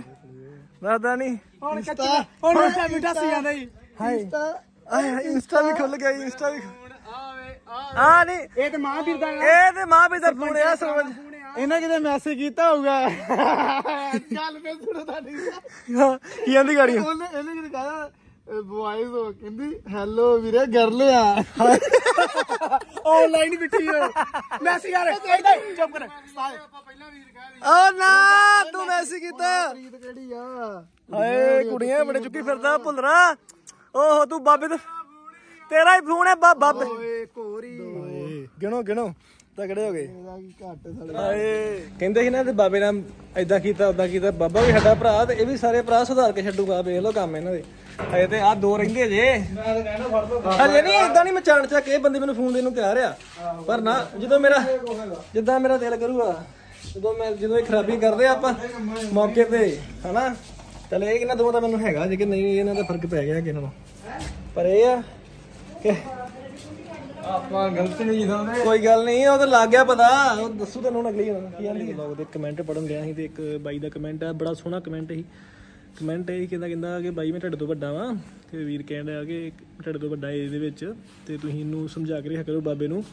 ਦੱਸਦਾ ਨਹੀਂ ਹੁਣ ਕੱਚਾ ਹੁਣ ਮਿੱਠਾ ਸੀ ਜਾਂਦਾ ਜੀ ਹਾਏ। ਇੰਸਟਾ ਵੀ ਖੁੱਲ ਗਿਆ ਇੰਸਟਾ ਵੀ ਆਵੇ ਆ ਨਹੀਂ ਇਹ ਤੇ ਮਾਂ ਵੀਰ ਦਾ ਇਹ ਤੇ ਮਾਂ ਵੀ ਫੋਨ ਆ ਸਮਝ ਇਹਨਾਂ ਕਿਤੇ ਮੈਸੇਜ ਕੀਤਾ ਹੋਊਗਾ? ਗੱਲ ਤੇ ਸੁਣੋ ਤੁਹਾਡੀ। ਕੀ ਆਂਦੀ ਗਾੜੀ? ਉਹਨੇ ਇਹਨੇ ਕਿਤੇ ਕਹਾ ਵੌਇਸ ਹੋ ਕਹਿੰਦੀ ਹੈਲੋ ਵੀਰੇ ਗਰਲ ਆ। ਆਨਲਾਈਨ ਬਿਠੀ ਹੋ ਮੈਸੇਜ ਆ। ਰਿਹਾ ਚੁੱਪ ਕਰ। ਆਪਾਂ ਪਹਿਲਾਂ ਵੀਰ ਕਹਿ ਓ ਨਾ ਤੂੰ ਮੈਸੇਜ ਕੀਤਾ। ਕਿਹੜੀ ਆ? ਹਾਏ ਕੁੜੀਆਂ ਬੜੇ ਚੁੱਕੀ ਫਿਰਦਾ ਭੁੱਲਰਾ। ਓਹੋ ਤੂੰ ਬਾਬੇ ਦਾ ਤੇਰਾ ਹੀ ਫੋਨ ਹੈ ਬਾਬੇ। ਓਏ ਕੋਰੀ ਗਿਣੋ ਗਿਣੋ। ਤਗੜੇ ਹੋ ਗਏ। ਇਹਦਾ ਕੀ ਘੱਟ ਸਾਲੇ ਹਾਏ। ਕਹਿੰਦੇ ਸੀ ਨਾ ਤੇ ਬਾਬੇ ਨਾਲ ਐਦਾਂ ਕੀਤਾ ਉਦਾਂ ਕੀਤਾ। ਬਾਬਾ ਵੀ ਸਾਡਾ ਭਰਾ ਤੇ ਇਹ ਵੀ ਸਾਰੇ ਭਰਾ ਸੁਧਾਰ ਕੇ ਛੱਡੂਗਾ ਵੇਖ ਲਓ ਕੰਮ ਇਹਨਾਂ ਦੇ। ਹਜੇ ਤੇ ਆ ਦੋ ਰਹਿੰਦੇ ਜੇ। ਮੈਂ ਤਾਂ ਕਹਿਣਾ ਫੜ ਲਓ। ਹਜੇ ਨਹੀਂ ਇਦਾਂ ਨਹੀਂ ਮੈਂ ਚਾਣ ਚੱਕ ਇਹ ਬੰਦੇ ਮੈਨੂੰ ਫੋਨ ਦੇਣ ਨੂੰ ਤਿਆਰ ਆ। ਪਰ ਨਾ ਜਦੋਂ ਮੇਰਾ ਜਿੱਦਾਂ ਮੇਰਾ ਦਿਲ ਕਰੂਗਾ ਜਦੋਂ ਮੈਂ ਜਦੋਂ ਇਹ ਖਰਾਬੀ ਕਰਦੇ ਆ ਆਪਾਂ ਮੌਕੇ ਤੇ ਹਨਾ? ਚਲ ਇਹ ਇਹਨਾਂ ਦੋਵਾਂ ਦਾ ਮੈਨੂੰ ਹੈਗਾ ਜੇ ਕਿ ਨਹੀਂ ਇਹਨਾਂ ਦਾ ਫ਼ਰਕ ਪੈ ਗਿਆ ਕਿ ਇਹਨਾਂ ਨੂੰ ਪਰ ਇਹ ਆ ਕਿ ਆਪਾਂ ਗਲਤ ਨਹੀਂ ਜਿਦਾਉਂਦੇ ਕੋਈ ਗੱਲ ਨਹੀਂ ਉਹ ਤਾਂ ਲੱਗ ਗਿਆ ਪਤਾ। ਉਹ ਦੱਸੂ ਤੈਨੂੰ ਹੁਣ ਅਗਲੀ ਕੀ ਆਂਦੀ ਲੋਕ ਦੇ ਕਮੈਂਟ ਪੜਨ ਗਿਆ ਸੀ ਤੇ ਇੱਕ ਬਾਈ ਦਾ ਕਮੈਂਟ ਆ ਬੜਾ ਸੋਹਣਾ ਕਮੈਂਟ ਸੀ। ਕਮੈਂਟ ਇਹ ਕਹਿੰਦਾ ਕਹਿੰਦਾ ਕਿ ਬਾਈ ਮੈਂ ਤੁਹਾਡੇ ਤੋਂ ਵੱਡਾ ਵਾਂ ਤੇ ਵੀਰ ਕਹਿੰਦਾ ਕਿ ਤੁਹਾਡੇ ਤੋਂ ਵੱਡਾ ਏਜ ਦੇ ਵਿੱਚ ਤੇ ਤੁਸੀਂ ਇਹਨੂੰ ਸਮਝਾ ਕੇ ਰਿਹਾ ਕਰੋ ਬਾਬੇ ਨੂੰ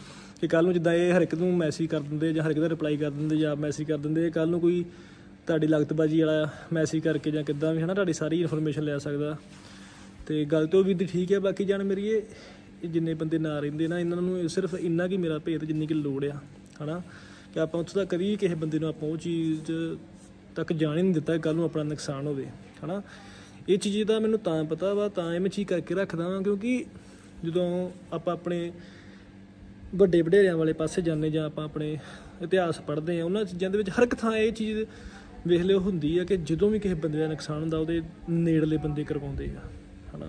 ਕਿ ਕੱਲ ਨੂੰ ਜਿੱਦਾਂ ਇਹ ਹਰ ਇੱਕ ਨੂੰ ਮੈਸੇਜ ਕਰ ਦਿੰਦੇ ਜਾਂ ਹਰ ਇੱਕ ਦਾ ਰਿਪਲਾਈ ਕਰ ਦਿੰਦੇ ਜਾਂ ਮੈਸੇਜ ਕਰ ਦਿੰਦੇ ਕੱਲ ਨੂੰ ਕੋਈ ਤੁਹਾਡੀ ਲਗਤਬਾਜੀ ਵਾਲਾ ਮੈਸੇਜ ਕਰਕੇ ਜਾਂ ਕਿੱਦਾਂ ਵੀ ਹਨਾ ਤੁਹਾਡੀ ਸਾਰੀ ਇਨਫੋਰਮੇਸ਼ਨ ਲੈ ਸਕਦਾ। ਤੇ ਗੱਲ ਤੇ ਵੀ ਠੀਕ ਹੈ ਬਾਕੀ ਜਾਣ ਮੇਰੀ ਇਹ ਜਿੰਨੇ ਬੰਦੇ ਨਾ ਰਹਿੰਦੇ ਨਾ, ਇਹਨਾਂ ਨੂੰ ਸਿਰਫ ਇੰਨਾ ਕੀ ਮੇਰਾ ਭੇਤ ਜਿੰਨੀ ਕਿ ਲੋੜ ਆ, ਹਨਾ? ਕਿ ਆਪਾਂ ਉੱਥੋਂ ਤੱਕ ਕਦੀ ਕਿਸੇ ਬੰਦੇ ਨੂੰ ਆਪਾਂ ਉਹ ਚੀਜ਼ ਤੱਕ ਜਾਣ ਹੀ ਨਹੀਂ ਦਿੱਤਾ ਕੱਲ ਨੂੰ ਆਪਣਾ ਨੁਕਸਾਨ ਹੋਵੇ, ਹਨਾ? ਇਹ ਚੀਜ਼ ਦਾ ਮੈਨੂੰ ਤਾਂ ਪਤਾ ਵਾ, ਤਾਂ ਇਹ ਮੈਂ ਚੀਜ਼ ਕਰਕੇ ਰੱਖਦਾ ਵਾਂ, ਕਿਉਂਕਿ ਜਦੋਂ ਆਪਾਂ ਆਪਣੇ ਵੱਡੇ ਵਡੇਰਿਆਂ ਵਾਲੇ ਪਾਸੇ ਜਾਂਦੇ ਜਾਂ ਆਪਾਂ ਆਪਣੇ ਇਤਿਹਾਸ ਪੜ੍ਹਦੇ ਆ ਉਹਨਾਂ ਚੀਜ਼ਾਂ ਦੇ ਵਿੱਚ ਹਰ ਇੱਕ ਥਾਂ ਇਹ ਚੀਜ਼ ਵੇਖ ਲਿਓ ਹੁੰਦੀ ਆ ਕਿ ਜਦੋਂ ਵੀ ਕਿਸੇ ਬੰਦੇ ਦਾ ਨੁਕਸਾਨ ਹੁੰਦਾ, ਉਹਦੇ ਨੇੜਲੇ ਬੰਦੇ ਕਰਵਾਉਂਦੇ ਆ, ਹਨਾ?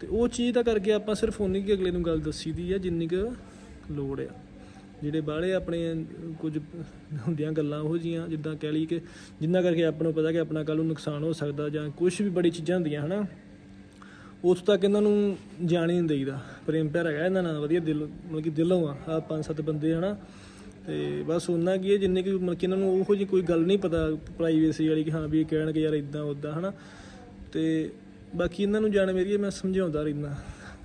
ਤੇ ਉਹ ਚੀਜ਼ ਦਾ ਕਰਕੇ ਆਪਾਂ ਸਿਰਫ ਉਨੀ ਕਿ ਅਗਲੇ ਨੂੰ ਗੱਲ ਦੱਸੀ ਦੀ ਆ ਜਿੰਨੀ ਕੁ ਲੋੜ ਆ। ਜਿਹੜੇ ਬਾਹਲੇ ਆਪਣੇ ਕੁਝ ਹੁੰਦੀਆਂ ਗੱਲਾਂ ਉਹ ਜੀਆਂ, ਜਿੱਦਾਂ ਕਹਿ ਲਈ ਕਿ ਜਿੰਨਾ ਕਰਕੇ ਆਪਾਂ ਨੂੰ ਪਤਾ ਕਿ ਆਪਣਾ ਕੱਲ ਨੂੰ ਨੁਕਸਾਨ ਹੋ ਸਕਦਾ ਜਾਂ ਕੁਝ ਵੀ ਬੜੀ ਚੀਜ਼ਾਂ ਹੁੰਦੀਆਂ, ਹਨਾ। ਉਸ ਤੱਕ ਇਹਨਾਂ ਨੂੰ ਜਾਣ ਹੀ ਨਹੀਂ ਦੇਈਦਾ। ਪ੍ਰੇਮ ਪਿਆਰ ਹੈਗਾ ਇਹਨਾਂ ਨਾਲ, ਵਧੀਆ ਦਿਲ, ਮਤਲਬ ਕਿ ਦਿਲੋਂ ਆ ਆ ਪੰਜ ਸੱਤ ਬੰਦੇ, ਹਨਾ। ਤੇ ਬਸ ਉਹਨਾਂ ਕੀ ਹੈ ਜਿੰਨੇ ਕਿ ਮਤਲਬ ਕਿ ਇਹਨਾਂ ਨੂੰ ਉਹੋ ਜਿਹੀ ਕੋਈ ਗੱਲ ਨਹੀਂ ਪਤਾ ਪ੍ਰਾਈਵੇਸੀ ਵਾਲੀ ਕਿ ਹਾਂ ਵੀ ਇਹ ਕਹਿਣਗੇ ਯਾਰ ਇਦਾਂ ਉਦਾਂ ਹਨਾ। ਤੇ ਬਾਕੀ ਇਹਨਾਂ ਨੂੰ ਜਾਣ ਮੇਰੀ, ਮੈਂ ਸਮਝਾਉਂਦਾ ਰਹਿੰਦਾ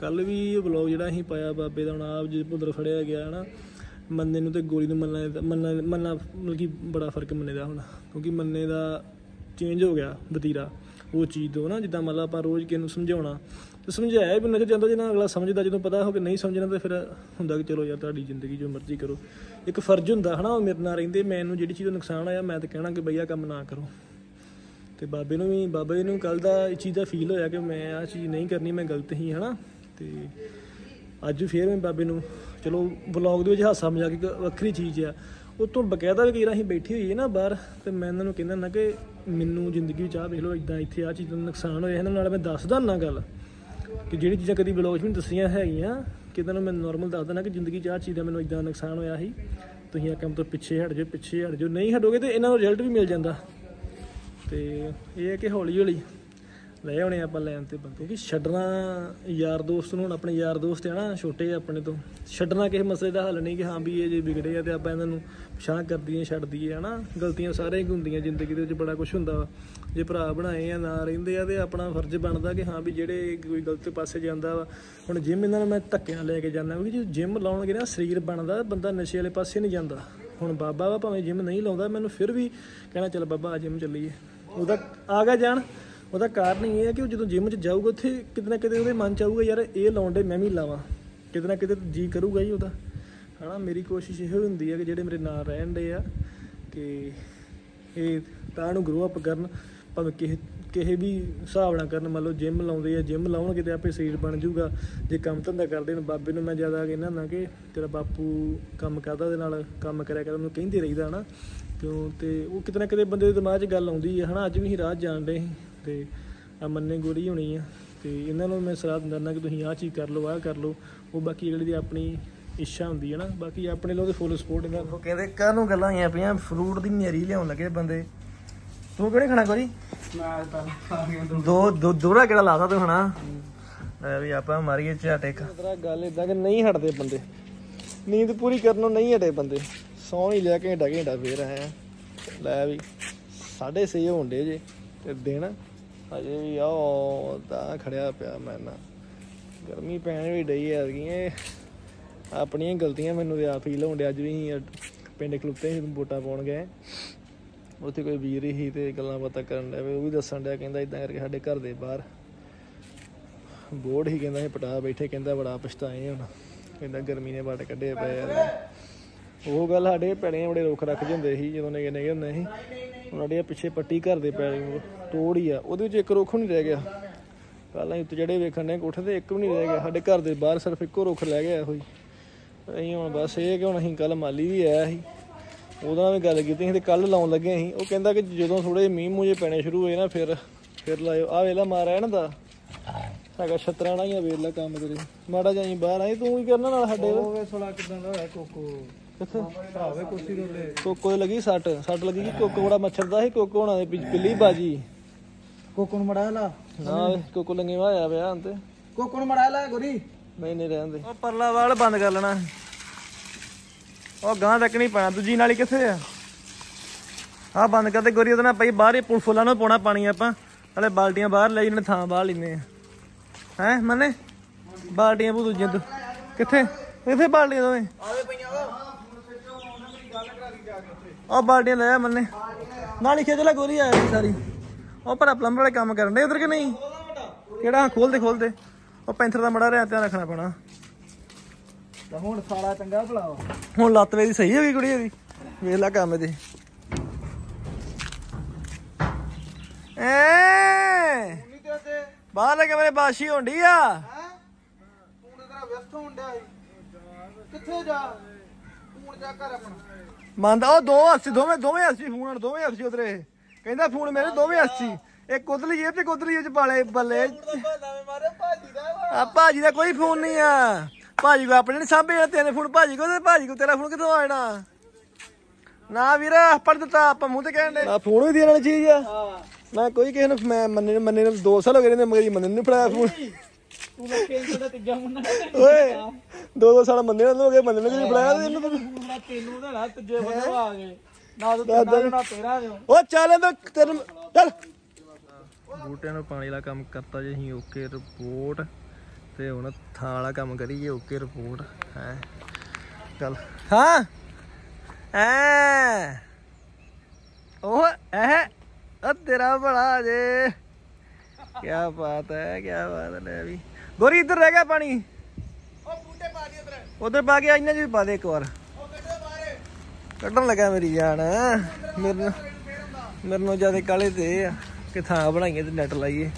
ਕੱਲ ਵੀ ਇਹ ਵਲੌਗ ਜਿਹੜਾ ਅਸੀਂ ਪਾਇਆ ਬਾਬੇ ਦਾ, ਹੁਣ ਆਪ ਜੇ ਪੁੱਤਰ ਫੜਿਆ ਗਿਆ, ਹਨਾ। ਮੰਨੇ ਨੂੰ ਤੇ ਗੋਲੀ ਨੂੰ ਮੰਨਣਾ ਮੰਨਣਾ ਮੰਨਣਾ ਮਤਲਬ ਕਿ ਬੜਾ ਫ਼ਰਕ ਮੰਨੇ ਦਾ ਹੁਣ, ਕਿਉਂਕਿ ਮੰਨੇ ਦਾ ਚੇਂਜ ਹੋ ਗਿਆ ਵਤੀਰਾ ਉਹ ਚੀਜ਼ ਤੋਂ ਨਾ ਜਿੱਦਾਂ ਮਤਲਬ ਆਪਾਂ ਰੋਜ਼ ਕਿਸੇ ਨੂੰ ਸਮਝਾਉਣਾ, ਤੇ ਸਮਝਾਇਆ ਵੀ ਨਜ਼ਰ ਜਾਂਦਾ, ਜਿਹਨਾਂ ਅਗਲਾ ਸਮਝਦਾ, ਜਦੋਂ ਪਤਾ ਹੋ ਕਿ ਨਹੀਂ ਸਮਝਣਾ, ਤਾਂ ਫਿਰ ਹੁੰਦਾ ਕਿ ਚਲੋ ਯਾਰ ਤੁਹਾਡੀ ਜ਼ਿੰਦਗੀ ਜੋ ਮਰਜ਼ੀ ਕਰੋ। ਇੱਕ ਫਰਜ਼ ਹੁੰਦਾ, ਹਨਾ, ਉਹ ਮੇਰੇ ਨਾਲ ਰਹਿੰਦੇ ਮੈਨੂੰ ਜਿਹੜੀ ਚੀਜ਼ ਦਾ ਨੁਕਸਾਨ ਹੋਇਆ, ਮੈਂ ਤਾਂ ਕਹਿਣਾ ਕਿ ਬਈ ਆਹ ਕੰਮ ਨਾ ਕਰੋ। ਤੇ ਬਾਬੇ ਨੂੰ ਵੀ, ਬਾਬੇ ਨੂੰ ਕੱਲ ਦਾ ਇਹ ਚੀਜ਼ ਦਾ ਫੀਲ ਹੋਇਆ ਕਿ ਮੈਂ ਆ ਚੀਜ਼ ਨਹੀਂ ਕਰਨੀ, ਮੈਂ ਗਲਤ ਹੀ ਹਨਾ ਤੇ ਅੱਜ ਫੇਰ ਮੈਂ ਬਾਬੇ ਨੂੰ, ਚਲੋ ਵਲੌਗ ਦੇ ਵਿੱਚ ਹਾਸਾ ਮਜ਼ਾਕ ਇੱਕ ਵੱਖਰੀ ਚੀਜ਼ ਆ। ਉਹ ਤੋਂ ਬਕਾਇਦਾ ਵੀ ਕਈ ਵਾਰ ਅਸੀਂ ਬੈਠੀ ਹੋਈ ਹੈ ਨਾ ਬਾਹਰ, ਤੇ ਮੈਂ ਇਹਨਾਂ ਨੂੰ ਕਹਿੰਦਾ ਨਾ ਕਿ ਮੈਨੂੰ ਜ਼ਿੰਦਗੀ ਵਿੱਚ ਆਹ ਵੇਖ ਲਓ ਇਦਾਂ ਇੱਥੇ ਆ ਚੀਜ਼ ਦਾ ਨੁਕਸਾਨ ਹੋਇਆ ਇਹਨਾਂ ਨਾਲ ਮੈਂ ਦੱਸਦਾ ਨਾ ਗੱਲ ਕਿ ਜਿਹੜੀ ਚੀਜ਼ਾਂ ਕਦੀ ਵਲੌਗ 'ਚ ਵੀ ਨਹੀਂ ਦੱਸੀਆਂ ਹੈਗੀਆਂ, ਕਿ ਇਹਨਾਂ ਨੂੰ ਮੈਂ ਨਾਰਮਲ ਦੱਸ ਦਿੰਦਾ ਕਿ ਜ਼ਿੰਦਗੀ 'ਚ ਆਹ ਚੀਜ਼ ਦਾ ਮੈਨੂੰ ਇਦਾਂ ਨੁਕਸਾਨ ਹੋਇਆ ਸੀ। ਤੁਸੀਂ ਆ ਕੰਮ ਤੋਂ ਪਿੱਛੇ ਹਟ ਜਾਓ, ਪਿੱਛੇ ਹਟ ਜਾਓ, ਨਹੀਂ ਹਟੋਗੇ ਤੇ ਇਹਨਾਂ ਨੂੰ ਰਿਜ਼ਲਟ ਵੀ ਮਿਲ ਜਾਂਦਾ। ਤੇ ਇਹ ਹੈ ਕਿ ਹੌਲੀ ਹੌਲੀ ਲੈ ਆਉਣੇ ਆਪਾਂ ਲੈਣ ਤੇ ਬੰਦੇ ਕਿ ਛੱਡਣਾ ਯਾਰ ਦੋਸਤ ਨੂੰ, ਹੁਣ ਆਪਣੇ ਯਾਰ ਦੋਸਤ ਹੈ ਨਾ, ਛੋਟੇ ਆ ਆਪਣੇ ਤੋਂ, ਛੱਡਣਾ ਕਿਸੇ ਮਸਲੇ ਦਾ ਹੱਲ ਨਹੀਂ ਕਿ ਹਾਂ ਵੀ ਇਹ ਜੇ ਵਿਗੜੇ ਆ ਤੇ ਆਪਾਂ ਇਹਨਾਂ ਨੂੰ ਪਛਾਣ ਕਰ ਦਈਏ ਛੱਡ ਦਈਏ ਹਨਾ? ਗਲਤੀਆਂ ਸਾਰੇ ਹੀ ਹੁੰਦੀਆਂ ਜ਼ਿੰਦਗੀ ਦੇ ਵਿੱਚ, ਬੜਾ ਕੁਝ ਹੁੰਦਾ ਵਾ। ਜੇ ਭਰਾ ਬਣਾਏ ਆ, ਨਾ ਰਹਿੰਦੇ ਆ ਤੇ ਆਪਣਾ ਫਰਜ਼ ਬਣਦਾ ਕਿ ਹਾਂ ਵੀ ਜਿਹੜੇ ਕੋਈ ਗਲਤ ਪਾਸੇ ਜਾਂਦਾ ਵਾ, ਹੁਣ ਜਿਮ ਇਹਨਾਂ ਨੂੰ ਮੈਂ ਧੱਕੇ ਨਾਲ ਲੈ ਕੇ ਜਾਂਦਾ, ਕਿਉਂਕਿ ਜੇ ਜਿਮ ਲਾਉਣਗੇ ਨਾ, ਸਰੀਰ ਬਣਦਾ, ਬੰਦਾ ਨਸ਼ੇ ਵਾਲੇ ਪਾਸੇ ਨਹੀਂ ਜਾਂਦਾ। ਹੁਣ ਬਾਬਾ ਵਾ, ਭਾਵੇਂ ਜਿਮ ਨਹੀਂ ਲਾਉਂਦਾ, ਮੈਨੂੰ ਫਿਰ ਵੀ ਕਹਿਣਾ ਚੱਲ ਬਾਬਾ, ਆ ਜਿਮ ਚੱਲੀਏ। ਉਹਦਾ ਆ ਗਿਆ ਜਾਣ, ਉਹਦਾ ਕਾਰਨ ਇਹ ਹੈ ਕਿ ਉਹ ਜਦੋਂ ਜਿਮ 'ਚ ਜਾਊਗਾ, ਉੱਥੇ ਕਿਤੇ ਨਾ ਕਿਤੇ ਉਹਦੇ ਮਨ 'ਚ ਆਊਗਾ, ਯਾਰ, ਇਹ ਲਾਉਣ ਦੇ ਮੈਂ ਵੀ ਲਾਵਾਂ। ਕਿਤੇ ਨਾ ਕਿਤੇ ਜੀ ਕਰੂਗਾ ਹੀ ਉਹਦਾ। ਹਨਾ, ਮੇਰੀ ਕੋਸ਼ਿਸ਼ ਇਹ ਹੁੰਦੀ ਹੈ ਕਿ ਜਿਹੜੇ ਮੇਰੇ ਨਾਲ ਰਹਿਣ ਦੇ ਆ, ਕਿ ਇਹ ਤਾਂ ਨੂੰ ਗਰੋ ਅਪ ਕਰਨ, ਭਾਵੇਂ ਕਿਸੇ ਕਿਸੇ ਵੀ ਹਿਸਾਬ ਨਾਲ ਕਰਨ, ਮੰਨ ਲਓ ਜਿਮ ਲਾਉਂਦੇ ਆ ਜਿਮ ਲਾਉਣਗੇ ਤੇ ਆਪੇ ਸਰੀਰ ਬਣ ਜਾਊਗਾ। ਜੇ ਕੰਮ ਧੰਦਾ ਕਰਦੇ ਨੇ, ਬਾਬੇ ਨੂੰ ਮੈਂ ਜ਼ਿਆਦਾ ਕਹਿੰਦਾ ਨਾ ਕਿ ਤੇਰਾ ਬਾਪੂ ਕੰਮ ਕਰਦਾ ਦੇ ਨਾਲ, ਕੰਮ ਕਰਿਆ ਕਰ, ਉਹਨੂੰ ਕਹਿੰਦੇ ਰਹੀਦਾ ਹਨਾ। ਕਿਉਂ ਤੇ ਉਹ ਕਿਤੇ ਨਾ ਕਿਤੇ ਬੰਦੇ ਦੇ ਦਿਮਾਗ 'ਚ ਗੱਲ ਆਉਂਦੀ ਹੈ ਹਨਾ, ਅੱਜ ਵੀ ਅਸੀਂ ਰਾਹ ਜਾਣ ਰਹੇ ਸੀ ਤੇ ਆ ਮੰਨੇ ਗੋਰੀ ਹੋਣੀ ਆ। ਤੇ ਇਹਨਾਂ ਨੂੰ ਮੈਂ ਸਲਾਹ ਦਿੰਦਾ ਨਾ ਕਿ ਤੁਸੀਂ ਆਹ ਚੀਜ਼ ਕਰ ਲਓ, ਆਹ ਕਰ ਲਓ। ਉਹ ਬਾਕੀ ਜਿਹੜੀ ਦੀ ਆਪਣੀ ਇੱਛਾ ਹੁੰਦੀ ਹੈ ਨਾ, ਬਾਕੀ ਆਪਣੇ ਲੋਕ ਤੇ ਫੁੱਲ ਸਪੋਰਟ ਇਹਨਾਂ ਨੂੰ। ਕਹਿੰਦੇ, ਕਾਹਨੂੰ ਗੱਲਾਂ ਆਈਆਂ ਪਈਆਂ ਫਰੂਟ ਦੀ ਨਿਆਰੀ ਲਿਆਉਣ ਲੱਗੇ ਬੰਦੇ। ਤੂੰ ਕਿਹੜੇ ਖਾਣਾ ਗੋਰੀ ਮੈਂ ਤਾਂ ਦੋ ਦੋ ਦੋਹਰਾ ਕਿਹੜਾ ਲਾਦਾ ਤੂੰ ਹਣਾ ਲੈ ਵੀ ਆਪਾਂ ਮਾਰੀਏ ਝਾਟੇ ਕਾ ਤੇਰਾ ਗੱਲ ਇਦਾਂ ਕਿ ਨਹੀਂ ਹਟਦੇ ਬੰਦੇ। ਨੀਂਦ ਪੂਰੀ ਕਰਨੋਂ ਨਹੀਂ ਹਟੇ ਬੰਦੇ। ਸੌਂ ਹੀ ਲਿਆ, ਘੰਟਾ ਘੰਟਾ ਫੇਰ ਆਇਆ ਲੈ ਵੀ 6:30 ਹੁੰਦੇ ਜੇ, ਤੇ ਦਿਨ ਅਜੇ ਵੀ ਆਹ ਤਾਂ ਖੜਿਆ ਪਿਆ ਮੈਂ ਨਾ। ਗਰਮੀ ਪੈਣ ਵੀ ਡਈ ਆ ਇਹ ਆਪਣੀਆਂ ਗਲਤੀਆਂ ਮੈਨੂੰ ਤੇ ਆਪ ਹੀ ਲਾਉਂਦੇ ਅੱਜ ਵੀ ਪਿੰਡ ਖਲੋਤੇ ਸੀ, ਵੋਟਾਂ ਪਾਉਣ ਗਏ। ਉੱਥੇ ਕੋਈ ਵੀਰ ਹੀ ਤੇ ਗੱਲਾਂ ਬਾਤਾਂ ਕਰਨ ਡਿਆ ਉਹ ਵੀ ਦੱਸਣ ਡਿਆ, ਕਹਿੰਦਾ ਇਦਾਂ ਕਰਕੇ ਸਾਡੇ ਘਰ ਦੇ ਬਾਹਰ। ਬੋਰਡ ਹੀ ਕਹਿੰਦਾ ਇਹ ਪਟਾ ਬੈਠੇ, ਕਹਿੰਦਾ ਬੜਾ ਪਛਤਾਏ ਹੁਣ। ਕਹਿੰਦਾ ਗਰਮੀ ਨੇ ਵੱਟ ਕੱਢੇ ਪਏ ਆ। ਉਹ ਗੱਲ ਸਾਡੇ ਪੈੜੀਆਂ ਬੜੇ ਰੁੱਖ ਰੱਖ ਜਾਂਦੇ ਸੀ, ਜਦੋਂ ਨੇ ਨਿੱਕੇ ਹੁੰਦੇ ਸੀ। ਉਹਨਾਂ ਦੇ ਪਿੱਛੇ ਪੱਟੀ ਘਰ ਦੇ ਪੈੜੀ ਤੋੜ ਹੀ ਆ। ਉਹਦੇ ਵਿੱਚ ਇੱਕ ਰੁੱਖ ਨਹੀਂ ਰਹਿ ਗਿਆ। ਪਹਿਲਾਂ ਉੱਤੇ ਜਿਹੜੇ ਵੇਖਣ ਨੇ ਕੋਠੇ ਤੇ ਇੱਕ ਵੀ ਨਹੀਂ ਰਹਿ ਗਿਆ। ਸਾਡੇ ਘਰ ਦੇ ਬਾਹਰ ਸਿਰਫ ਇੱਕੋ ਰੁੱਖ ਰਹਿ ਗਿਆ ਇਹੋ ਅਸੀਂ ਹੁਣ ਬਸ ਇਹ ਕਿ ਹੁਣ ਅਸੀਂ ਕੱਲ ਮਾਲੀ ਵੀ ਆਇਆ ਸੀ। ਉਹਦੇ ਵੀ ਗੱਲ ਕੀਤੀ ਸੀ ਤੇ ਕੱਲ ਲਾਉਣ ਲੱਗੇ ਸੀ। ਉਹ ਕਹਿੰਦਾ ਕਿ ਜਦੋਂ ਥੋੜੇ ਮੀਂਹ ਮੂੰਹ ਜੇ ਪੈਣੇ ਸ਼ੁਰੂ ਹੋਏ ਨਾ ਫਿਰ ਫਿਰ ਲਾਇਓ। ਆ ਵੇਲਾ ਮਾਰਿਆ ਇਹਨਾਂ ਦਾ। ਹੈਗਾ ਛਤਰਾਂ ਨਾਲ ਹੀ ਆ ਵੇਲਾ ਕੰਮ ਕਰੀ ਮਾੜਾ ਜਾਈ ਬਾਹਰ ਆਈ ਤੂੰ ਕੀ ਕਰਨਾ ਨਾਲ ਸਾਡੇ ਉਹ ਵੇ ਥੋੜਾ ਕਿਦਾਂ ਦਾ ਹੋਇਆ ਕੋਕੋ? ਕਿੱਥੇ? ਭਰਾਵੇ ਕੁਰਸੀ ਕੋਕੋ ਲੱਗੀ ਸੱਟ। ਸੱਟ ਲੱਗੀ ਕਿ ਕੋਕੋ ਬੜਾ ਮੱਛਰ ਦਾ ਸੀ ਕੋਕੋ ਹੋਣਾ ਦੇ ਪਿੱਲੀ ਬਾਜੀ। ਕੋਕੋ ਨੂੰ ਮੜਾ ਲਾ। ਨਾ ਕੋਕੋ ਲੰਗੇ ਹੋਇਆ ਪਿਆ ਹੁਣ ਤੇ। ਕੋਕੋ ਨੂੰ ਮੜਾ ਲਾ ਗੋਰੀ। ਨਹੀਂ ਨਹੀਂ ਰਹਿੰਦੇ ਉਹ ਪਰਲਾ ਵਾਲ ਬੰਦ ਕਰ ਲੈਣਾ। ਉਹ ਗਾਂ ਤੱਕ ਨਹੀਂ ਪੈਣਾ ਦੂਜੀ ਨਾਲੀ ਕਿੱਥੇ ਆ? ਆ ਬੰਦ ਕਰਦੇ ਗੋਰੀ, ਉਹਦੇ ਨਾਲ ਪਈ ਬਾਹਰ ਹੀ ਪੁਲ ਫੁੱਲਾਂ ਨੂੰ ਪਾਉਣਾ ਪਾਣੀ ਆਪਾਂ। ਹਲੇ ਬਾਲਟੀਆਂ ਬਾਹਰ ਲੈ ਜਣੇ, ਥਾਂ ਬਾਹਰ ਲੈਨੇ ਆ। ਹੈ, ਮਨੇ? ਬਾਲਟੀਆਂ ਬੂ ਦੂਜੀਆਂ ਤੋਂ ਕਿੱਥੇ? ਕਿੱਥੇ ਬਾਲਟੀਆਂ ਦੋਵੇਂ? ਆਵੇ ਪਈਆਂ ਵਾ ਉਹ ਬਾਲਟੀਆਂ ਲੈ ਆ, ਮੰਨੇ। ਨਾਲੀ ਹੀ ਖੇਚ ਲੈ, ਗੋਰੀ ਆਇਆ ਸੀ ਸਾਰੀ। ਉਹ ਪਰ ਪਲੰਬਰ ਵਾਲੇ ਕੰਮ ਕਰਨ ਦੇ ਉਧਰ ਕਿ ਨਹੀਂ? ਕਿਹੜਾ? ਖੋਲ ਦੇ ਖੋਲ ਦੇ। ਉਹ ਪੈਂਥਰ ਦਾ ਮੜਾ ਰਿਆ ਧਿਆਨ ਰੱਖਣਾ ਪੈਣਾ। ਤਾਂ ਹੁਣ ਸਾਲਾ ਚੰਗਾ ਭਲਾ ਵਾ। ਹੁਣ ਲੱਤ ਵੇ ਦੀ ਸਹੀ ਹੋ ਗਈ ਕੁੜੀ ਇਹਦੀ ਵੇਖ ਲੈ ਕੰਮ ਇਹਦੇ। ਏ! ਨਹੀਂ ਤੇ ਤੇ। ਬਾਹਰ ਲੈ ਕੇ ਮੇਰੇ ਬਾਸ਼ੀ ਹੁੰਦੀ ਆ। ਹੈ? ਤੂੰ ਤੇ ਤੇਰਾ ਵਿਅਸਤ ਹੋਣ ਡਿਆ ਸੀ? ਕਿੱਥੇ ਜਾ? ਤੂੰ ਜਾ ਕਰ ਆਪਣਾ। ਮੰਨਦਾ ਉਹ ਦੋ ਹੱਸੀ ਦੋਵੇਂ ਦੋਵੇਂ ਹੱਸੀ ਫੋਨ ਹਨ ਦੋਵੇਂ ਹੱਸੀ ਉਧਰੇ। ਕਹਿੰਦਾ ਫੋਨ ਮੇਰੇ ਦੋਵੇਂ ਹੱਸੀ। ਇੱਕ ਉਧਰਲੀ ਜੇਬ ਤੇ ਉਧਰਲੀ ਜੇਬ ਚ ਪਾਲੇ ਬੱਲੇ। ਨਵੇਂ ਮਾਰੇ ਭਾਜੀ ਦਾ ਵਾ। ਆ ਭਾਜੀ ਦਾ ਕੋਈ ਫੋਨ ਨਹੀਂ ਆ। ਭਾਜੀ ਕੋ ਆਪਣੇ ਨਹੀਂ ਸਾਂਭੇ ਤੇਰੇ ਫੋਨ ਭਾਜੀ ਕੋ ਤੇ ਭਾਜੀ ਕੋ ਤੇਰਾ ਫੋਨ ਕਿੱਥੋਂ ਆ ਜਾਣਾ? ਨਾ ਵੀਰ ਪੜ ਦਿੱਤਾ ਆਪਾਂ ਮੂੰਹ ਤੇ ਕਹਿਣ ਦੇ ਆ ਫੋਨ ਵੀ ਦੇਣ ਵਾਲੀ ਚੀਜ਼ ਆ। ਹਾਂ। ਮੈਂ ਕੋਈ ਕਿਸੇ ਨੂੰ ਮੈਂ ਮੰਨੇ ਨੂੰ ਮੰਨੇ ਨੂੰ 2 ਸਾਲ ਹੋ ਗਏ ਨੇ ਮਗਰੀ ਮੰਨੇ ਨੂੰ ਫੜਾਇਆ ਫੋਨ। ਤੂੰ ਲੱਗੇ ਇੰਜ ਦਾ ਤੀਜਾ ਮੁੰਡਾ ਓਏ ਦੋ ਦੋ ਸਾਲ ਮੰਨੇ ਨੂੰ ਹੋ ਗਏ ਮੰਨੇ ਨੂੰ ਨਹੀਂ ਫੜਾਇਆ ਤੇ ਇਹਨੂੰ ਤੈਨੂੰ ਦਾ ਨਾ ਤੀਜੇ ਬੰਦੇ ਆ ਗਏ। ਨਾ ਤੂੰ ਤੇਰਾ ਨਾ ਤੇਰਾ ਜੋ ਓ ਚੱਲ ਇਹਦਾ ਤੈਨੂੰ ਚੱਲ। ਬੂਟਿਆਂ ਨੂੰ ਪਾਣੀ ਵਾਲਾ ਕੰਮ ਕਰਤਾ ਜੇ ਅਸੀਂ ਓਕੇ ਰਿਪੋਰਟ। ਤੇ ਹੁਣ ਥਾਂ ਵਾਲਾ ਕੰਮ ਕਰੀਏ ਓਕੇ ਰਿਪੋਰਟ ਹੈ। ਚੱਲ। ਹਾਂ। ਐ। ਉਹ ਇਹ ਆ ਤੇਰਾ ਬੜਾ ਜੇ। ਕੀ ਬਾਤ ਹੈ ਕੀ ਬਾਤ ਹੈ ਲੈ ਵੀ। ਗੋਰੀ ਇੱਧਰ ਰਹਿ ਗਿਆ ਪਾਣੀ। ਉਹ ਬੂਟੇ ਪਾ ਦੀ ਉਧਰ ਉਧਰ ਪਾ ਕੇ ਚ ਵੀ ਪਾ ਦੇ ਇੱਕ ਵਾਰ। ਕੱਢਣ ਲੱਗਾ ਮੇਰੀ ਜਾਨ। ਮੇਰੇ ਨੂੰ ਮੇਰੇ ਨੂੰ ਜ਼ਿਆਦਾ ਕਾਲੇ ਤੇ ਆ। ਕਿ ਥਾਂ ਬਣਾਈਏ ਤੇ ਨੈਟ ਲਾਈਏ।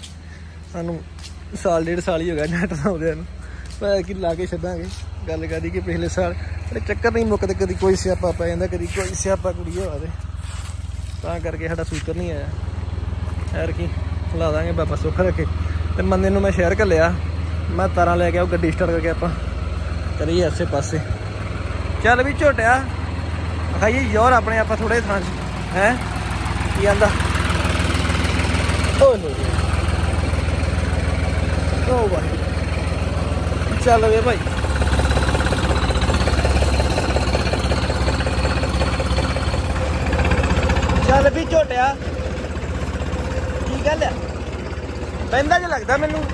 ਸਾਨੂੰ ਸਾਲ, ਡੇਢ ਸਾਲ ਹੀ ਹੋ ਗਿਆ ਨੈਟ ਲਾਉਂਦਿਆਂ ਨੂੰ। ਪਰ ਕਿ ਲਾ ਕੇ ਛੱਡਾਂਗੇ? ਗੱਲ ਕਰੀ ਕਿ ਪਿਛਲੇ ਸਾਲ ਚੱਕਰ ਨਹੀਂ ਮੁੱਕਦੇ ਕਦੀ ਕੋਈ ਸਿਆਪਾ ਪੈ ਜਾਂਦਾ, ਕਦੀ ਕੋਈ ਸਿਆਪਾ ਕੁੜੀ ਹੋਵੇ ਤਾਂ। ਕਰਕੇ ਸਾਡਾ ਸੂਤਰ ਨਹੀਂ ਆਇਆ। ਯਾਰ ਕੀ, ਲਾ ਦਾਂਗੇ ਬਾਬਾ ਸੁੱਖ ਰੱਖੇ। ਤੇ ਮੰਨੇ ਨੂੰ ਮੈਂ ਸ਼ਹਿਰ ਘੱਲਿਆ। ਮੈਂ ਤਾਰਾਂ ਲੈ ਕੇ ਆਉ ਗੱਡੀ ਸਟਾਰਟ ਕਰਕੇ ਆਪਾਂ। ਕਰੀਏ ਐਸੇ ਪਾਸੇ। ਚੱਲ ਵੀ ਝੋਟਿਆ। ਖਾਈਏ ਯਾਰ ਆਪਣੇ ਆਪਾਂ ਥੋੜੇ ਥਾਂ ਚ। ਹੈ? ਕੀ ਆਂਦਾ? ਓ ਨੋ। ਓ ਵਾਹ ਚੱਲ ਵੇ ਭਾਈ। ਚੱਲ ਵੀ ਝੋਟਿਆ। ਕੀ ਗੱਲ ਹੈ ਪੈਂਦਾ ਜਿਹਾ ਲੱਗਦਾ ਮੈਨੂੰ।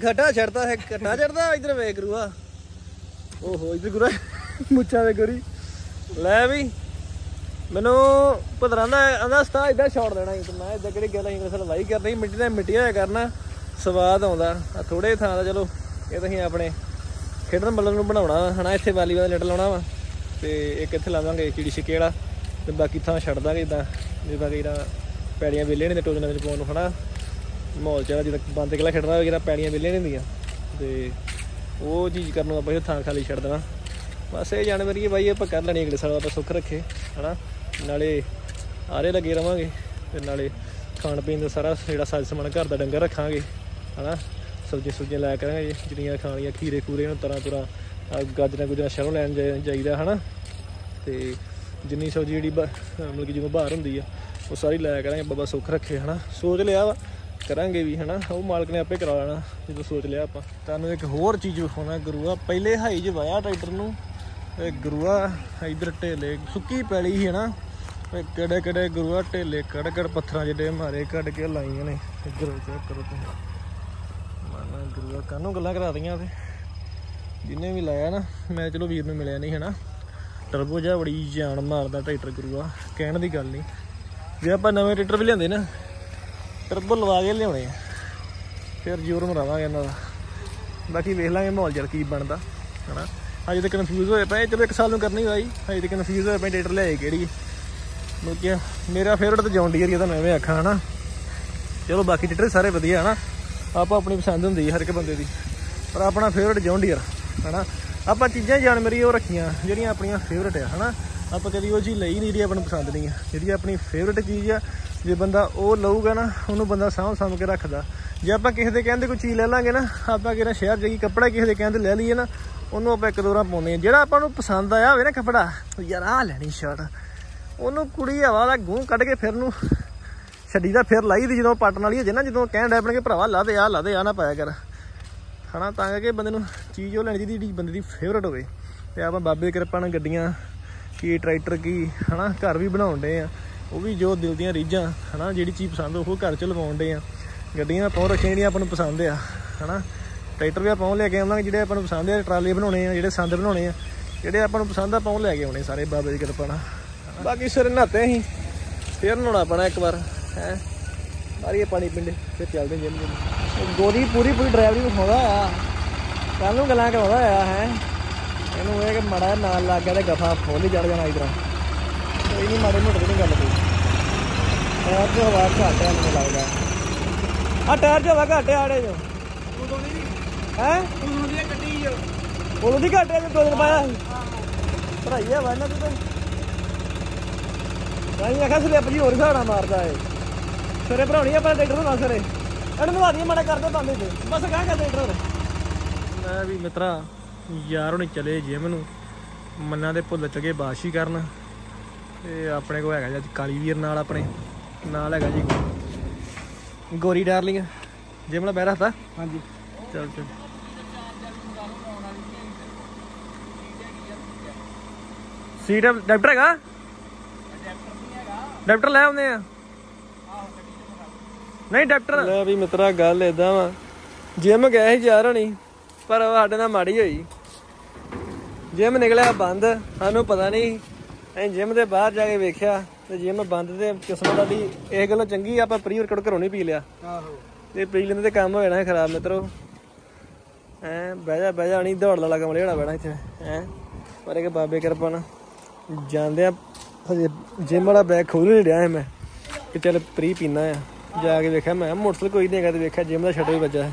ਘਟਾ ਚੜਦਾ ਹੈ ਘਟਾ ਚੜਦਾ ਇਧਰ ਵੇਖ ਗੁਰੂਆ ਓਹੋ ਇਧਰ ਗੁਰਾ ਮੁੱਛਾਂ ਵੇ ਗੋਰੀ। ਲੈ ਵੀ ਮੈਨੂੰ ਪਤਰਾਂਦਾ ਆਂਦਾ ਸਤਾ ਇਦਾਂ ਛੋੜ ਦੇਣਾ ਸੀ ਮੈਂ ਇਦਾਂ ਕਿਹੜੀ ਗੱਲ ਅਸੀਂ ਨਾਲ ਵਾਈ ਕਰਨੀ ਮਿੱਟੀ ਨਾਲ ਮਿੱਟੀ ਹੋਇਆ ਕਰਨਾ ਸਵਾਦ ਆਉਂਦਾ। ਆ ਥੋੜੇ ਥਾਂ ਦਾ ਚਲੋ ਇਹ ਤਾਂ ਅਸੀਂ ਆਪਣੇ ਖੇਡਣ ਮੱਲਣ ਨੂੰ ਬਣਾਉਣਾ ਵਾ, ਹਨਾ ਇੱਥੇ ਵਾਲੀਬਾਲ ਦਾ ਨੈਟ ਲਾਉਣਾ ਵਾ ਤੇ ਇੱਕ ਇੱਥੇ ਲਾਵਾਂਗੇ ਚਿੜੀ ਛਿੱਕੇ ਵਾਲਾ ਤੇ ਬਾਕੀ ਥਾਂ ਛੱਡ ਦਾਂਗੇ ਇਦਾਂ ਜਿੱਦਾਂ ਕਿ ਜਿਹੜਾ ਪੈੜੀਆਂ ਵਿਹਲੇ ਨੇ ਤੇ ਟੋਜਨਾਂ ਵਿੱਚ ਪਾਉਣ ਨੂੰ ਹਨਾ। ਮਾਹੌਲ ਚ ਜਿੱਦਾਂ ਬੰਦ ਕਿਲਾ ਖੇਡਣਾ ਹੋਵੇ ਜਿਹੜਾ ਪੈੜੀਆਂ ਵਿਹਲੇ ਨਹੀਂ ਹੁੰਦੀਆਂ। ਤੇ ਉਹ ਚੀਜ਼ ਕਰਨ ਨੂੰ ਆਪਾਂ ਇਹ ਥਾਂ ਖਾਲੀ ਛੱਡ ਦੇਣਾ। ਬਸ ਇਹ ਜਾਣਵਰੀ ਬਾਈ, ਆਪਾਂ ਕਰ ਲੈਣੀ ਅਗਲੇ ਸਾਲ, ਆਪਾਂ ਸੁੱਖ ਰੱਖੇ, ਹਨਾ? ਨਾਲੇ ਆਰੇ ਲੱਗੇ ਰਵਾਂਗੇ, ਤੇ ਨਾਲੇ ਖਾਣ ਪੀਣ ਦਾ ਸਾਰਾ ਜਿਹੜਾ ਸਾਜ ਸਮਾਨ ਘਰ ਦਾ ਡੰਗਰ ਰੱਖਾਂਗੇ, ਹਨਾ? ਸਬਜ਼ੀ ਸੁਬਜ਼ੀਆਂ ਲਾਇਆ ਕਰਾਂਗੇ ਜਿਹੜੀਆਂ ਖਾਣੀਆਂ ਖੀਰੇ ਖੂਰੇ ਨੂੰ ਤਰ੍ਹਾਂ ਤਰ੍ਹਾਂ ਗਾਜਰਾਂ ਗੁਜਰਾਂ ਸ਼ਹਿਰੋਂ ਲੈਣ ਜਾ- ਜਾਈਦਾ, ਹਨਾ? ਤੇ ਜਿੰਨੀ ਸਬਜ਼ੀ ਜਿਹੜੀ ਬ- ਮਤਲਬ ਕਿ ਜਿਵੇਂ ਬਾਹਰ ਹੁੰਦੀ ਆ, ਉਹ ਸਾਰੀ ਲਾਇਆ ਕਰਾਂਗੇ ਬਾਬਾ ਸੁੱਖ ਰੱਖੇ, ਹਨਾ? ਸੋਚ ਲਿਆ ਵਾ। ਕਰਾਂਗੇ ਵੀ, ਹਨਾ? ਉਹ ਮਾਲਕ ਨੇ ਆਪੇ ਕਰਾ ਲੈਣਾ, ਜਦੋਂ ਸੋਚ ਲਿਆ ਆਪਾਂ। ਤੁਹਾਨੂੰ ਇੱਕ ਹੋਰ ਚੀਜ਼ ਵਿਖਾਉਣਾ, ਗੁਰੂਆ। ਪਹਿਲੇ ਹਾਈ 'ਚ ਵਾਇਆ ਟਰੈਕਟਰ ਨੂੰ ਇਹ ਗੁਰੂਆ ਇਧਰ ਢੇਲੇ ਸੁੱਕੀ ਪੈਲੀ ਸੀ, ਹਨਾ? ਇਹ ਕਿਹੜੇ ਕਿਹੜੇ ਗੁਰੂਆ ਢੇਲੇ ਕੜ ਕੜ ਪੱਥਰਾਂ ਜਿਹੜੇ ਮਾਰੇ, ਕੱਢ ਕੇ ਲਾਈਆਂ ਨੇ। ਇੱਧਰ ਚੈੱਕ ਕਰੋ ਤੁਸੀਂ। ਮਾਨਾ ਗੁਰੂਆ ਕਾਨੂੰ ਗੱਲਾਂ ਕਰਾ ਦਈਆਂ ਤੇ ਜਿਹਨੇ ਵੀ ਲਾਇਆ ਨਾ, ਮੈਂ ਚਲੋ ਵੀਰ ਨੂੰ ਮਿਲਿਆ ਨਹੀਂ, ਹਨਾ? ਟਰਬੋ ਜਿਹਾ ਬੜੀ ਜਾਨ ਮਾਰਦਾ ਟਰੈਕਟਰ ਗੁਰੂਆ। ਕਹਿਣ ਦੀ ਗੱਲ ਨਹੀਂ। ਜੇ ਆਪਾਂ ਨਵੇਂ ਟਰੈਕਟਰ ਵੀ ਲਿਆਂਦੇ ਨਾ ਟਰਬੋ ਲਵਾ ਕੇ ਲਿਆਉਣੇ ਆ। ਫਿਰ ਜ਼ੋਰ ਮਰਾਵਾਂਗੇ ਇਹਨਾਂ ਦਾ। ਬਾਕੀ ਵੇਖ ਲਾਂਗੇ ਮਾਹੌਲ ਜਰ ਕੀ ਬਣਦਾ, ਹਨਾ? ਅਜੇ ਤਾਂ ਕਨਫਿਊਜ਼ ਹੋਏ ਪਏ ਚਲੋ ਇੱਕ ਸਾਲ ਨੂੰ ਕਰਨੀ ਹੋਈ ਅਜੇ ਤਾਂ ਕਨਫਿਊਜ਼ ਹੋਏ ਪਏ ਟਰੈਕਟਰ ਲਿਆਏ ਕਿਹੜੀ ਮੁਕਿਆ ਮੇਰਾ ਫੇਵਰਟ ਤਾਂ ਜੌਨ ਡੀਅਰ ਹੀ ਆ ਮੈਂ ਐਵੇਂ ਆਖਾਂ, ਹਨਾ? ਚਲੋ ਬਾਕੀ ਟਰੈਕਟਰ ਸਾਰੇ ਵਧੀਆ, ਹਨਾ? ਆਪਾਂ ਆਪਣੀ ਪਸੰਦ ਹੁੰਦੀ ਹੈ ਹਰ ਇੱਕ ਬੰਦੇ ਦੀ। ਪਰ ਆਪਣਾ ਫੇਵਰਟ ਜੌਨ ਡੀਅਰ ਹਨਾ? ਆਪਾਂ ਚੀਜ਼ਾਂ ਜਾਣਮਰੀ ਉਹ ਰੱਖੀਆਂ, ਜਿਹੜੀਆਂ ਆਪਣੀਆਂ ਫੇਵਰਟ ਆ, ਹਨਾ? ਆਪਾਂ ਕਦੀ ਉਹ ਚੀਜ਼ ਲਈ ਨਹੀਂ ਜਿਹੜੀ ਆਪਾਂ ਨੂੰ ਪਸੰਦ ਨਹੀਂ ਆ। ਜਿਹੜੀ ਆਪਣੀ ਫੇਵਰਟ ਚੀਜ਼ ਆ ਜੇ ਬੰਦਾ ਉਹ ਲਊਗਾ ਨਾ, ਉਹਨੂੰ ਬੰਦਾ ਸਾਂਭ ਸਾਂਭ ਕੇ ਰੱਖਦਾ। ਜੇ ਆਪਾਂ ਕਿਸੇ ਦੇ ਕਹਿੰਦੇ ਕੋਈ ਚੀਜ਼ ਲੈ ਲਾਂਗੇ ਨਾ, ਆਪਾਂ ਕਿਹੜਾ ਸ਼ਹਿਰ ਜਾਈ ਕੱਪੜਾ ਕਿਸੇ ਦੇ ਕਹਿੰਦੇ ਲੈ ਲਈਏ ਨਾ, ਉਹਨੂੰ ਆਪਾਂ ਇੱਕ ਦੂਰਾਂ ਪਾਉਂਦੇ ਆ ਜਿਹੜਾ ਆਪਾਂ ਨੂੰ ਪਸੰਦ ਆਇਆ ਹੋਵੇ ਨਾ ਕੱਪੜਾ ਯਾਰ ਆਹ ਲੈਣੀ ਸ਼ਰਟ ਉਹਨੂੰ ਕੁੜੀ ਹਵਾ ਦਾ ਗੂੰ ਕੱਢ ਕੇ ਫਿਰ ਨੂੰ ਛੱਡੀ ਦਾ ਫਿਰ ਲਾਈ ਦੀ ਜਦੋਂ ਪੱਟਣ ਵਾਲੀ ਹੋ ਜੇ ਨਾ, ਜਦੋਂ ਕਹਿਣ ਡੈ ਕੇ ਭਰਾਵਾ ਲਾ ਦੇ ਆ ਲਾ ਦੇ ਆ ਨਾ ਪਾਇਆ ਕਰ। ਹਨਾ, ਤਾਂ ਕਰਕੇ ਬੰਦੇ ਨੂੰ ਚੀਜ਼ ਉਹ ਲੈਣੀ ਚਾਹੀਦੀ ਜਿਹੜੀ ਬੰਦੇ ਦੀ ਫੇਵਰਟ ਹੋਵੇ। ਤੇ ਆਪਾਂ ਬਾਬੇ ਦੀ ਕਿਰਪਾ ਨਾਲ ਗੱਡੀਆਂ ਕੀ, ਟਰੈਕਟਰ ਕੀ, ਹਨਾ, ਘਰ ਵੀ ਬਣਾਉਣ ਡੇ ਆ। ਉਹ ਵੀ ਜੋ ਦਿਲ ਦੀਆਂ ਰੀਝਾਂ, ਹਨਾ, ਜਿਹੜੀ ਚੀਜ਼ ਪਸੰਦ ਉਹ ਘਰ ਚ ਲਵਾਉਣ ਡੇ ਆ। ਗੱਡੀਆਂ ਪਾਉ ਰੱਖੀਆਂ ਜਿਹੜੀਆਂ ਆਪਾਂ ਨੂੰ ਪਸੰਦ ਆ, ਹਨਾ। ਟਰੈਕਟਰ ਵੀ ਆਪਾਂ ਉਹ ਲੈ ਕੇ ਆਵਾਂਗੇ ਜਿਹੜੇ ਆਪਾਂ ਨੂੰ ਪਸੰਦ ਆ ਟਰਾਲੇ ਬਣਾਉਣੇ ਆ, ਜਿਹੜੇ ਸੰਦ ਬਣਾਉਣੇ ਆ, ਜਿਹੜੇ ਆਪਾਂ ਨੂੰ ਪਸੰਦ ਆ, ਆਪਾਂ ਲੈ ਕੇ ਆਉਣੇ ਸਾਰੇ ਬਾਬੇ ਦੀ ਕਿਰਪਾ ਨਾਲ। ਬਾਕੀ ਸਿਰ ਨਹਾਤੇ ਅਸੀਂ, ਫੇਰ ਨਹਾਉਣਾ ਪੈਣਾ ਇੱਕ ਵਾਰ, ਹੈ। ਮਾਰੀਏ ਪਾਣੀ ਪਿੰਡੇ, ਫਿਰ ਚੱਲਦੇ ਜਿੰਮ ਜਿੰਮ। ਗੋਰੀ ਪੂਰੀ ਪੂਰੀ ਡਰਾਈਵਰੀ ਵਿਖਾਉਂਦਾ ਆ। ਕੱਲ ਨੂੰ ਗੱਲਾਂ ਕਰਾਉਂਦਾ ਆ, ਹੈ। ਇਹਨੂੰ ਇਹ ਕਿ ਮੜਾ ਨਾਲ ਲੱਗ ਗਿਆ ਤੇ ਗਫਾ ਫੁੱਲ ਹੀ ਚੜ ਜਾਣਾ ਇਧਰ। ਕੋਈ ਨਹੀਂ ਮਾੜੇ ਮੋਟੇ ਨਹੀਂ ਗੱਲ ਕੋਈ ਟਾਇਰ 'ਚ ਹਵਾ ਘੱਟ ਆ ਮੈਨੂੰ ਲੱਗਦਾ। ਆ ਟਾਇਰ 'ਚ ਹਵਾ ਘੱਟ ਆ ਆੜੇ ਜੋ ਉਦੋਂ ਹੈ? ਉਦੋਂ ਦੀ ਗੱਡੀ ਜੋ ਉਦੋਂ ਦੀ ਘੱਟ ਆ ਜੋ ਦੋ ਦਿਨ ਪਾਇਆ ਸੀ। ਭਰਾਈ ਆ ਵਾਨਾ ਤੂੰ ਤੇ। ਕਾਈ ਆਖਾ ਸਲਿੱਪ ਜੀ ਹੋਰ ਘਾੜਾ ਮਾਰਦਾ ਏ। ਸਰੇ ਭਰਾਉਣੀ ਆਪਾਂ ਟਰੈਕਟਰ ਨੂੰ ਨਾ ਸਰੇ। ਇਹਨੂੰ ਨਵਾ ਦਈਏ ਮਾੜਾ ਕਰਦੇ ਬੰਦੇ ਤੇ। ਬਸ ਕਹਾਂ ਕਰ ਟਰੈਕਟਰ। ਮੈਂ ਵੀ ਮਿੱਤਰਾ ਯਾਰ ਹੁਣੇ ਚਲੇ ਜਿਮ ਨੂੰ ਮੰਨਾਂ ਦੇ ਭੁੱਲ ਚਗੇ ਬਾਸ਼ੀ ਕਰਨ। ਤੇ ਆਪਣੇ ਕੋਲ ਹੈਗਾ ਜੀ ਅੱਜ ਕਾਲੀ ਵੀਰ ਨਾਲ ਆਪਣੇ। ਨਾਲ ਹੈਗਾ ਜੀ। ਗੋਰੀ ਡਾਰਲਿੰਗ ਜਿਮ ਨਾਲ ਬਹਿ ਰਹਾ ਹਾਂਜੀ। ਚੱਲ ਚੱਲ। ਸੀਟ ਡਾਕਟਰ ਹੈਗਾ? ਡਾਕਟਰ ਲੈ ਆਉਂਦੇ ਆ। ਨਹੀਂ ਡਾਕਟਰ ਲੈ ਵੀ ਮਿੱਤਰਾ ਗੱਲ ਇਦਾਂ ਵਾ। ਜਿਮ ਗਏ ਸੀ ਯਾਰ ਹਣੀ ਪਰ ਉਹ ਸਾਡੇ ਨਾਲ ਮਾੜੀ ਹੋਈ। ਜਿਮ ਨਿਕਲਿਆ ਬੰਦ ਸਾਨੂੰ ਪਤਾ ਨਹੀਂ। ਅਸੀਂ ਜਿਮ ਦੇ ਬਾਹਰ ਜਾ ਕੇ ਵੇਖਿਆ। ਤੇ ਜਿਮ ਬੰਦ ਤੇ ਕਿਸਮਤ ਸਾਡੀ ਇਹ ਗੱਲੋਂ ਚੰਗੀ ਆਪਾਂ ਪ੍ਰੀ ਵਰਕਆਊਟ ਘਰੋਂ ਨਹੀਂ ਪੀ ਲਿਆ। ਆਹੋ। ਤੇ ਪੀ ਲੈਂਦੇ ਤੇ ਕੰਮ ਹੋ ਜਾਣਾ ਸੀ ਖਰਾਬ ਮਿੱਤਰੋ। ਐ ਬਹਿ ਜਾ ਬਹਿ ਜਾ ਨਹੀਂ ਦੌੜ ਲਾ ਕਮਲੇ ਹੋਣਾ ਬੈਣਾ ਇੱਥੇ। ਹੈ ਪਰ ਇਹ ਬਾਬੇ ਕਿਰਪਾ ਨਾਲ। ਜਾਂਦੇ ਆ ਹਜੇ ਜਿਮ ਵਾਲਾ ਬੈਗ ਖੋਲ ਨਹੀਂ ਰਿਹਾ ਮੈਂ। ਕਿ ਚੱਲ ਪ੍ਰੀ ਪੀਣਾ ਆ। ਜਾ ਕੇ ਵੇਖਿਆ ਮੈਂ ਮੋਟਰਸਾਈਕਲ ਕੋਈ ਨਹੀਂ ਹੈਗਾ ਤੇ ਵੇਖਿਆ ਜਿਮ ਦਾ ਸ਼ਟਰ ਹੀ ਵੱਜਾ ਹੈ